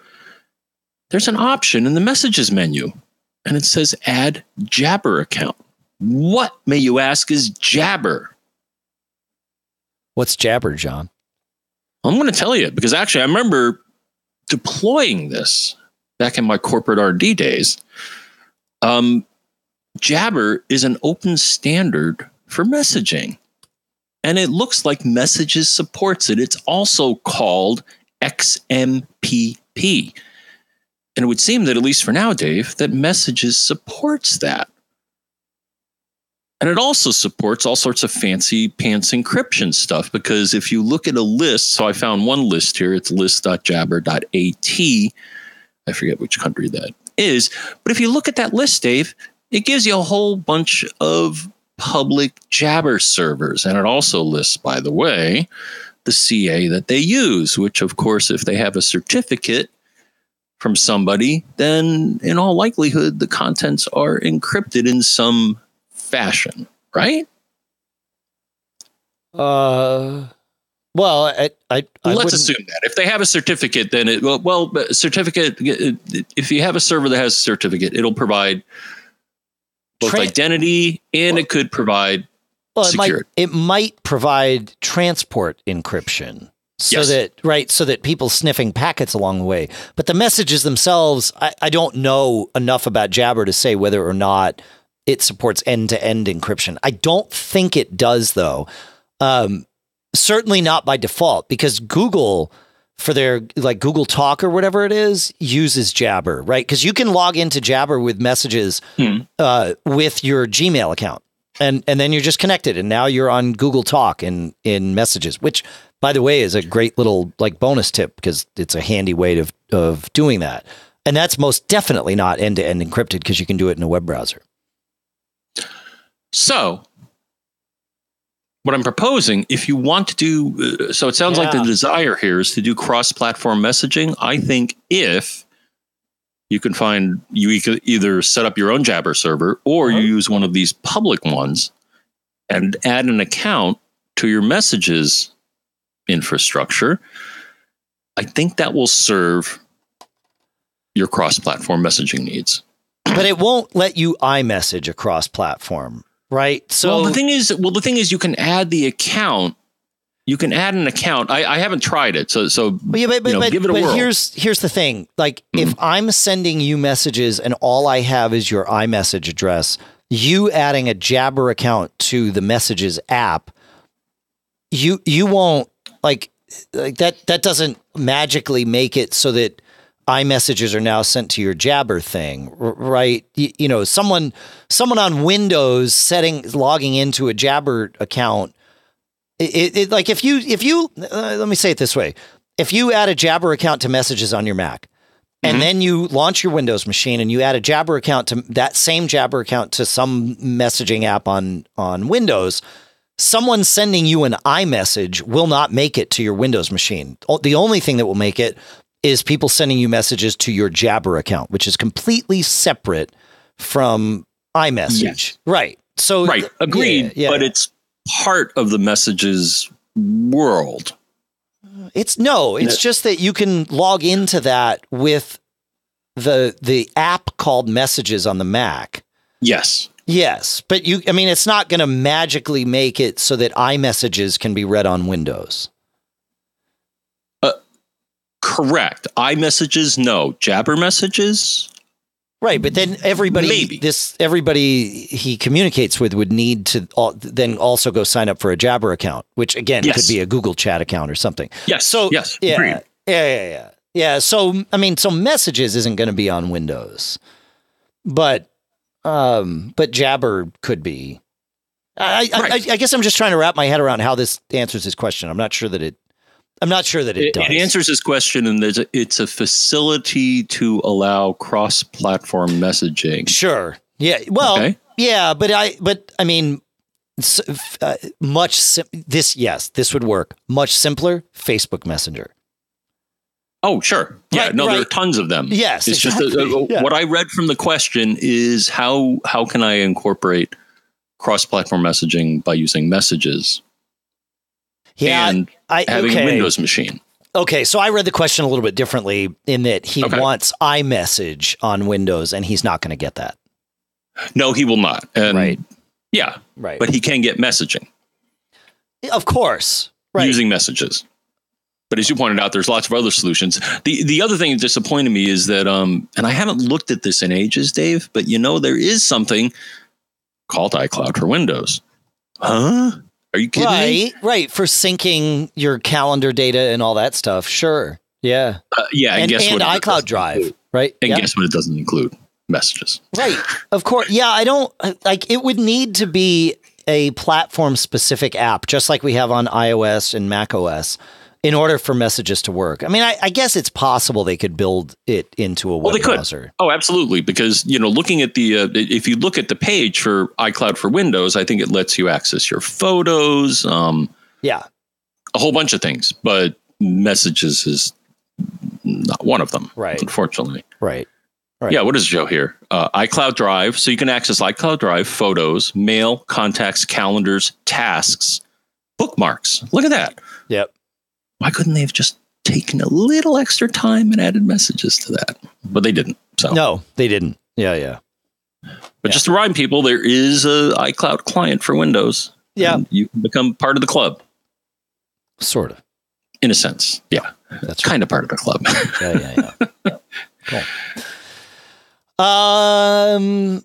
there's an option in the messages menu, and it says add Jabber account. What, may you ask, is Jabber? What's Jabber, John? I'm going to tell you because actually I remember deploying this back in my corporate RD days. Um, Jabber is an open standard for messaging. And it looks like Messages supports it. It's also called XMPP. And it would seem that, at least for now, Dave, that Messages supports that. And it also supports all sorts of fancy pants encryption stuff because if you look at a list, so I found one list here, it's list.jabber.at. I forget which country that is. But if you look at that list, Dave, it gives you a whole bunch of public Jabber servers. And it also lists, by the way, the CA that they use, which, of course, if they have a certificate from somebody, then in all likelihood, the contents are encrypted in some fashion, right? Uh, well, I, I, I let's assume that if they have a certificate, then it well, well, certificate. If you have a server that has a certificate, it'll provide both Tra- identity and well, it could provide Well, it might it might provide transport encryption. So Yes. that right, so that people sniffing packets along the way. But the messages themselves, I, I don't know enough about Jabber to say whether or not it supports end to end encryption. I don't think it does though. Um, certainly not by default because Google for their like Google Talk or whatever it is uses Jabber, right? Because you can log into Jabber with messages Hmm. uh, with your Gmail account, and and then you're just connected, and now you're on Google Talk in in messages, which by the way is a great little like bonus tip because it's a handy way of of doing that, and that's most definitely not end to end encrypted because you can do it in a web browser. So, what I'm proposing, if you want to do, uh, so it sounds like the desire here is to do cross platform messaging. I think if you can find, you either set up your own Jabber server or you Uh-huh. use one of these public ones and add an account to your messages infrastructure, I think that will serve your cross platform messaging needs. but it won't let you iMessage across platform, right? So well, the thing is, well, the thing is, you can add the account. You can add an account. I, I haven't tried it, so so But, yeah, but, but, you know, but, give it a but whirl. here's here's the thing. Like if mm. I'm sending you messages and all I have is your iMessage address, you adding a Jabber account to the messages app, you you won't like like that that doesn't magically make it so that iMessages are now sent to your Jabber thing, right? You, you know, someone someone on Windows setting logging into a Jabber account it, it, like if you if you uh, let me say it this way if you add a jabber account to messages on your mac and then you launch your windows machine and you add a jabber account to that same jabber account to some messaging app on on windows someone sending you an iMessage will not make it to your Windows machine. The only thing that will make it is people sending you messages to your Jabber account, which is completely separate from iMessage. Yes. Right. So right, agreed. yeah, yeah. But it's part of the messages world. It's no, it's just that you can log into that with the the app called Messages on the Mac. Yes, Yes, but you I mean it's not going to magically make it so that iMessages can be read on Windows. Correct. iMessages, no. Jabber messages, Right, but then everybody Maybe. this everybody he communicates with would need to al- then also go sign up for a Jabber account, which again Yes. could be a Google Chat account or something. yes. So yes, yeah, agreed. yeah, yeah, yeah, yeah. So I mean, so messages isn't going to be on Windows, but um, but Jabber could be. I, I, Right. I, I guess I'm just trying to wrap my head around how this answers this question. I'm not sure that it. I'm not sure that it, It, does. it answers this question, and there's a, it's a facility to allow cross-platform messaging. Sure. Yeah. Well. Okay. Yeah, but I. But I mean, uh, much sim- this. Yes, this would work. Much simpler. Facebook Messenger. Oh, sure. Yeah, Right, no, there are tons of them. Yes, it's just uh, exactly. uh, Yeah. what I read from the question is how how can I incorporate cross-platform messaging by using messages Yeah. and I, having okay. a Windows machine? Okay, so I read the question a little bit differently in that he Okay. wants iMessage on Windows, and he's not going to get that. No, he will not. And Right. Yeah, Right. but he can get messaging of course. Right. using messages. But as you pointed out, there's lots of other solutions. The the other thing that disappointed me is that um and I haven't looked at this in ages, Dave, but you know there is something called iCloud for Windows. Huh? Are you kidding me? right. Right. For syncing your calendar data and all that stuff. Sure. Yeah. Uh, yeah, and, And, guess and what? iCloud Drive. Right. And yeah. guess what? It doesn't include messages. Right. Of course. Yeah. I don't like it would need to be a platform specific app, just like we have on iOS and Mac OS, in order for messages to work. I mean, I, I guess it's possible they could build it into a web Well, they could. browser. Oh, absolutely. Because you know, looking at the uh, if you look at the page for iCloud for Windows, I think it lets you access your photos, um, Yeah. a whole bunch of things, but messages is not one of them. Right. Unfortunately. Right. Right. Yeah. What is Joe here? Uh, iCloud Drive. So you can access iCloud Drive, photos, mail, contacts, calendars, tasks, bookmarks. Look at that. Yep. Why couldn't they have just taken a little extra time and added messages to that? But they didn't. So No, they didn't. Yeah. Yeah. But just to remind people, there is a iCloud client for Windows. Yeah. you can become part of the club Sort of. in a sense. Yeah, That's right. kind of part of the club. Yeah, yeah, yeah. cool. Um,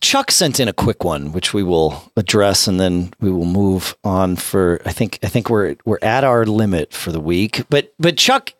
Chuck sent in a quick one, which we will address, and then we will move on. For I think I think we're we're at our limit for the week. But but Chuck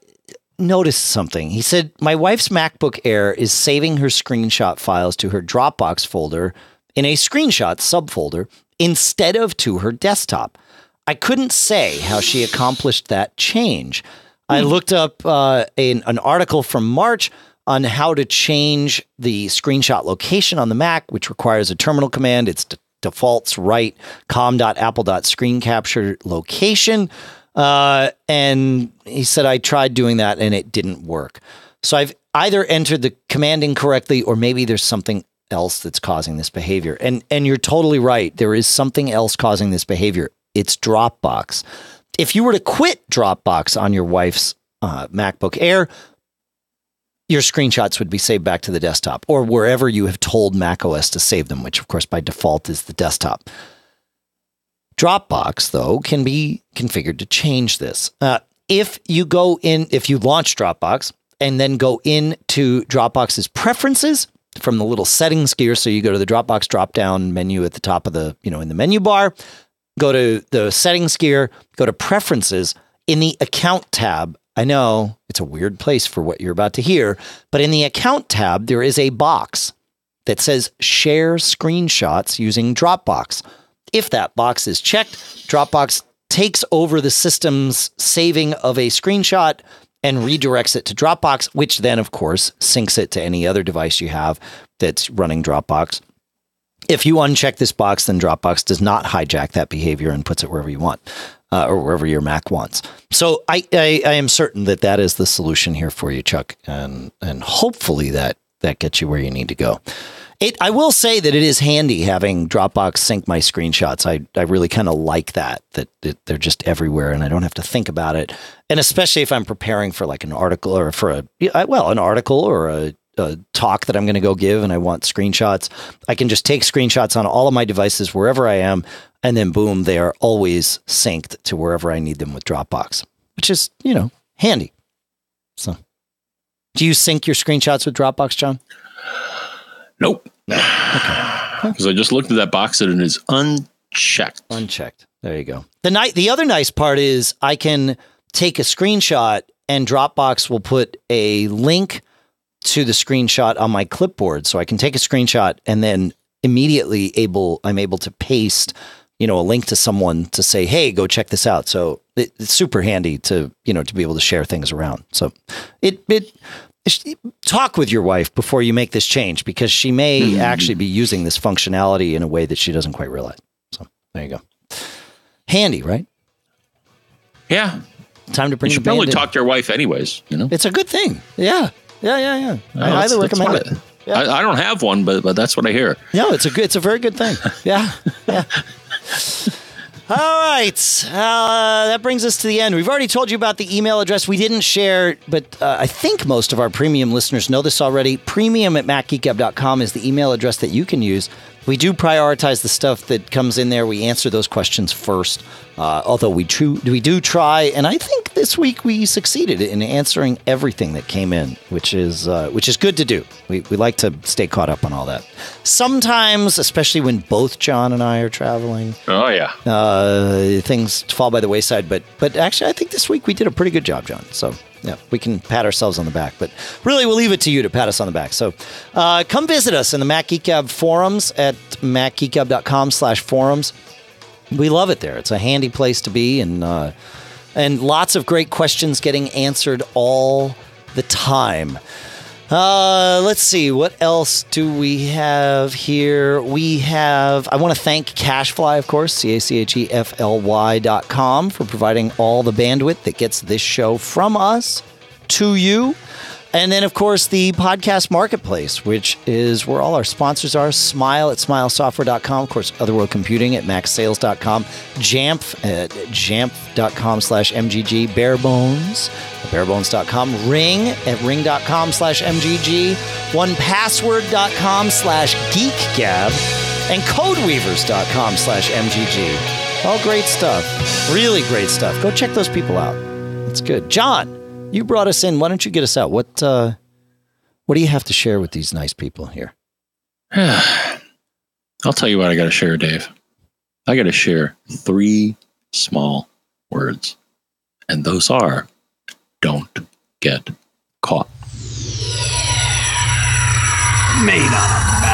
noticed something. He said my wife's MacBook Air is saving her screenshot files to her Dropbox folder in a screenshot subfolder instead of to her desktop. I couldn't say how she accomplished that change. I looked up uh, an, an article from March on how to change the screenshot location on the Mac, which requires a terminal command. It's d- defaults write com.apple.screen capture location. Uh, and he said, I tried doing that and it didn't work. So I've either entered the command incorrectly or maybe there's something else that's causing this behavior. And and you're totally right. There is something else causing this behavior. It's Dropbox. If you were to quit Dropbox on your wife's uh, MacBook Air, your screenshots would be saved back to the desktop or wherever you have told macOS to save them, which of course by default is the desktop. Dropbox, though, can be configured to change this. Uh, if you go in, if you launch Dropbox and then go into Dropbox's preferences from the little settings gear, so you go to the Dropbox drop down menu at the top of the, you know, in the menu bar, go to the settings gear, go to preferences in the account tab. I know it's a weird place for what you're about to hear, but in the account tab, there is a box that says share screenshots using Dropbox. If that box is checked, Dropbox takes over the system's saving of a screenshot and redirects it to Dropbox, which then, of course, syncs it to any other device you have that's running Dropbox. If you uncheck this box, then Dropbox does not hijack that behavior and puts it wherever you want uh, or wherever your Mac wants. So I, I, I am certain that that is the solution here for you, Chuck, and and hopefully that that gets you where you need to go. It, I will say that it is handy having Dropbox sync my screenshots. I, I really kind of like that, that, that they're just everywhere and I don't have to think about it. And especially if I'm preparing for like an article or for a, well, an article or a, a talk that I'm going to go give and I want screenshots, I can just take screenshots on all of my devices wherever I am. And then boom, they are always synced to wherever I need them with Dropbox, which is, you know, handy. So do you sync your screenshots with Dropbox, John? nope. Because I just looked at that box and it is unchecked. Unchecked. There you go. The night the other nice part is I can take a screenshot and Dropbox will put a link to the screenshot on my clipboard. So I can take a screenshot and then immediately able I'm able to paste, you know, a link to someone to say, hey, go check this out. So it, it's super handy to, you know, to be able to share things around. So it it talk with your wife before you make this change because she may mm-hmm. actually be using this functionality in a way that she doesn't quite realize. So there you go. Handy, right? Yeah. Time to You bring the should probably in. talk to your wife anyways, you know? It's a good thing. Yeah. Yeah, yeah, yeah. I highly recommend it. I, I, I don't have one, but but that's what I hear. No, it's a good. It's a very good thing. Yeah, yeah. All right, uh, that brings us to the end. We've already told you about the email address. We didn't share, but uh, I think most of our premium listeners know this already. Premium at macgeekgab.com is the email address that you can use. We do prioritize the stuff that comes in there. We answer those questions first. Uh, although we true we do try, and I think this week we succeeded in answering everything that came in, which is uh, which is good to do. We we like to stay caught up on all that. Sometimes, especially when both John and I are traveling, Oh yeah. uh, things fall by the wayside. But but actually, I think this week we did a pretty good job, John. So yeah, we can pat ourselves on the back. But really, we'll leave it to you to pat us on the back. So uh, come visit us in the Mac Geek Gab forums at macgeekgab.com slash forums. We love it there. It's a handy place to be, and uh, and lots of great questions getting answered all the time. Uh, let's see. What else do we have here? We have, I want to thank CacheFly, of course, C A C H E F L Y dot com for providing all the bandwidth that gets this show from us to you. And then, of course, the podcast marketplace, which is where all our sponsors are. Smile at smilesoftware.com. Of course, Other World Computing at macsales.com. Jamf at jamf.com slash MGG. Barebones at barebones.com. Ring at ring.com slash MGG. 1password.com slash geekgab. and codeweavers.com slash MGG. All great stuff. Really great stuff. Go check those people out. That's good. John, you brought us in. Why don't you get us out? What, uh, what do you have to share with these nice people here? I'll tell you what I got to share, Dave. I got to share three small words, and those are don't get caught. Made on a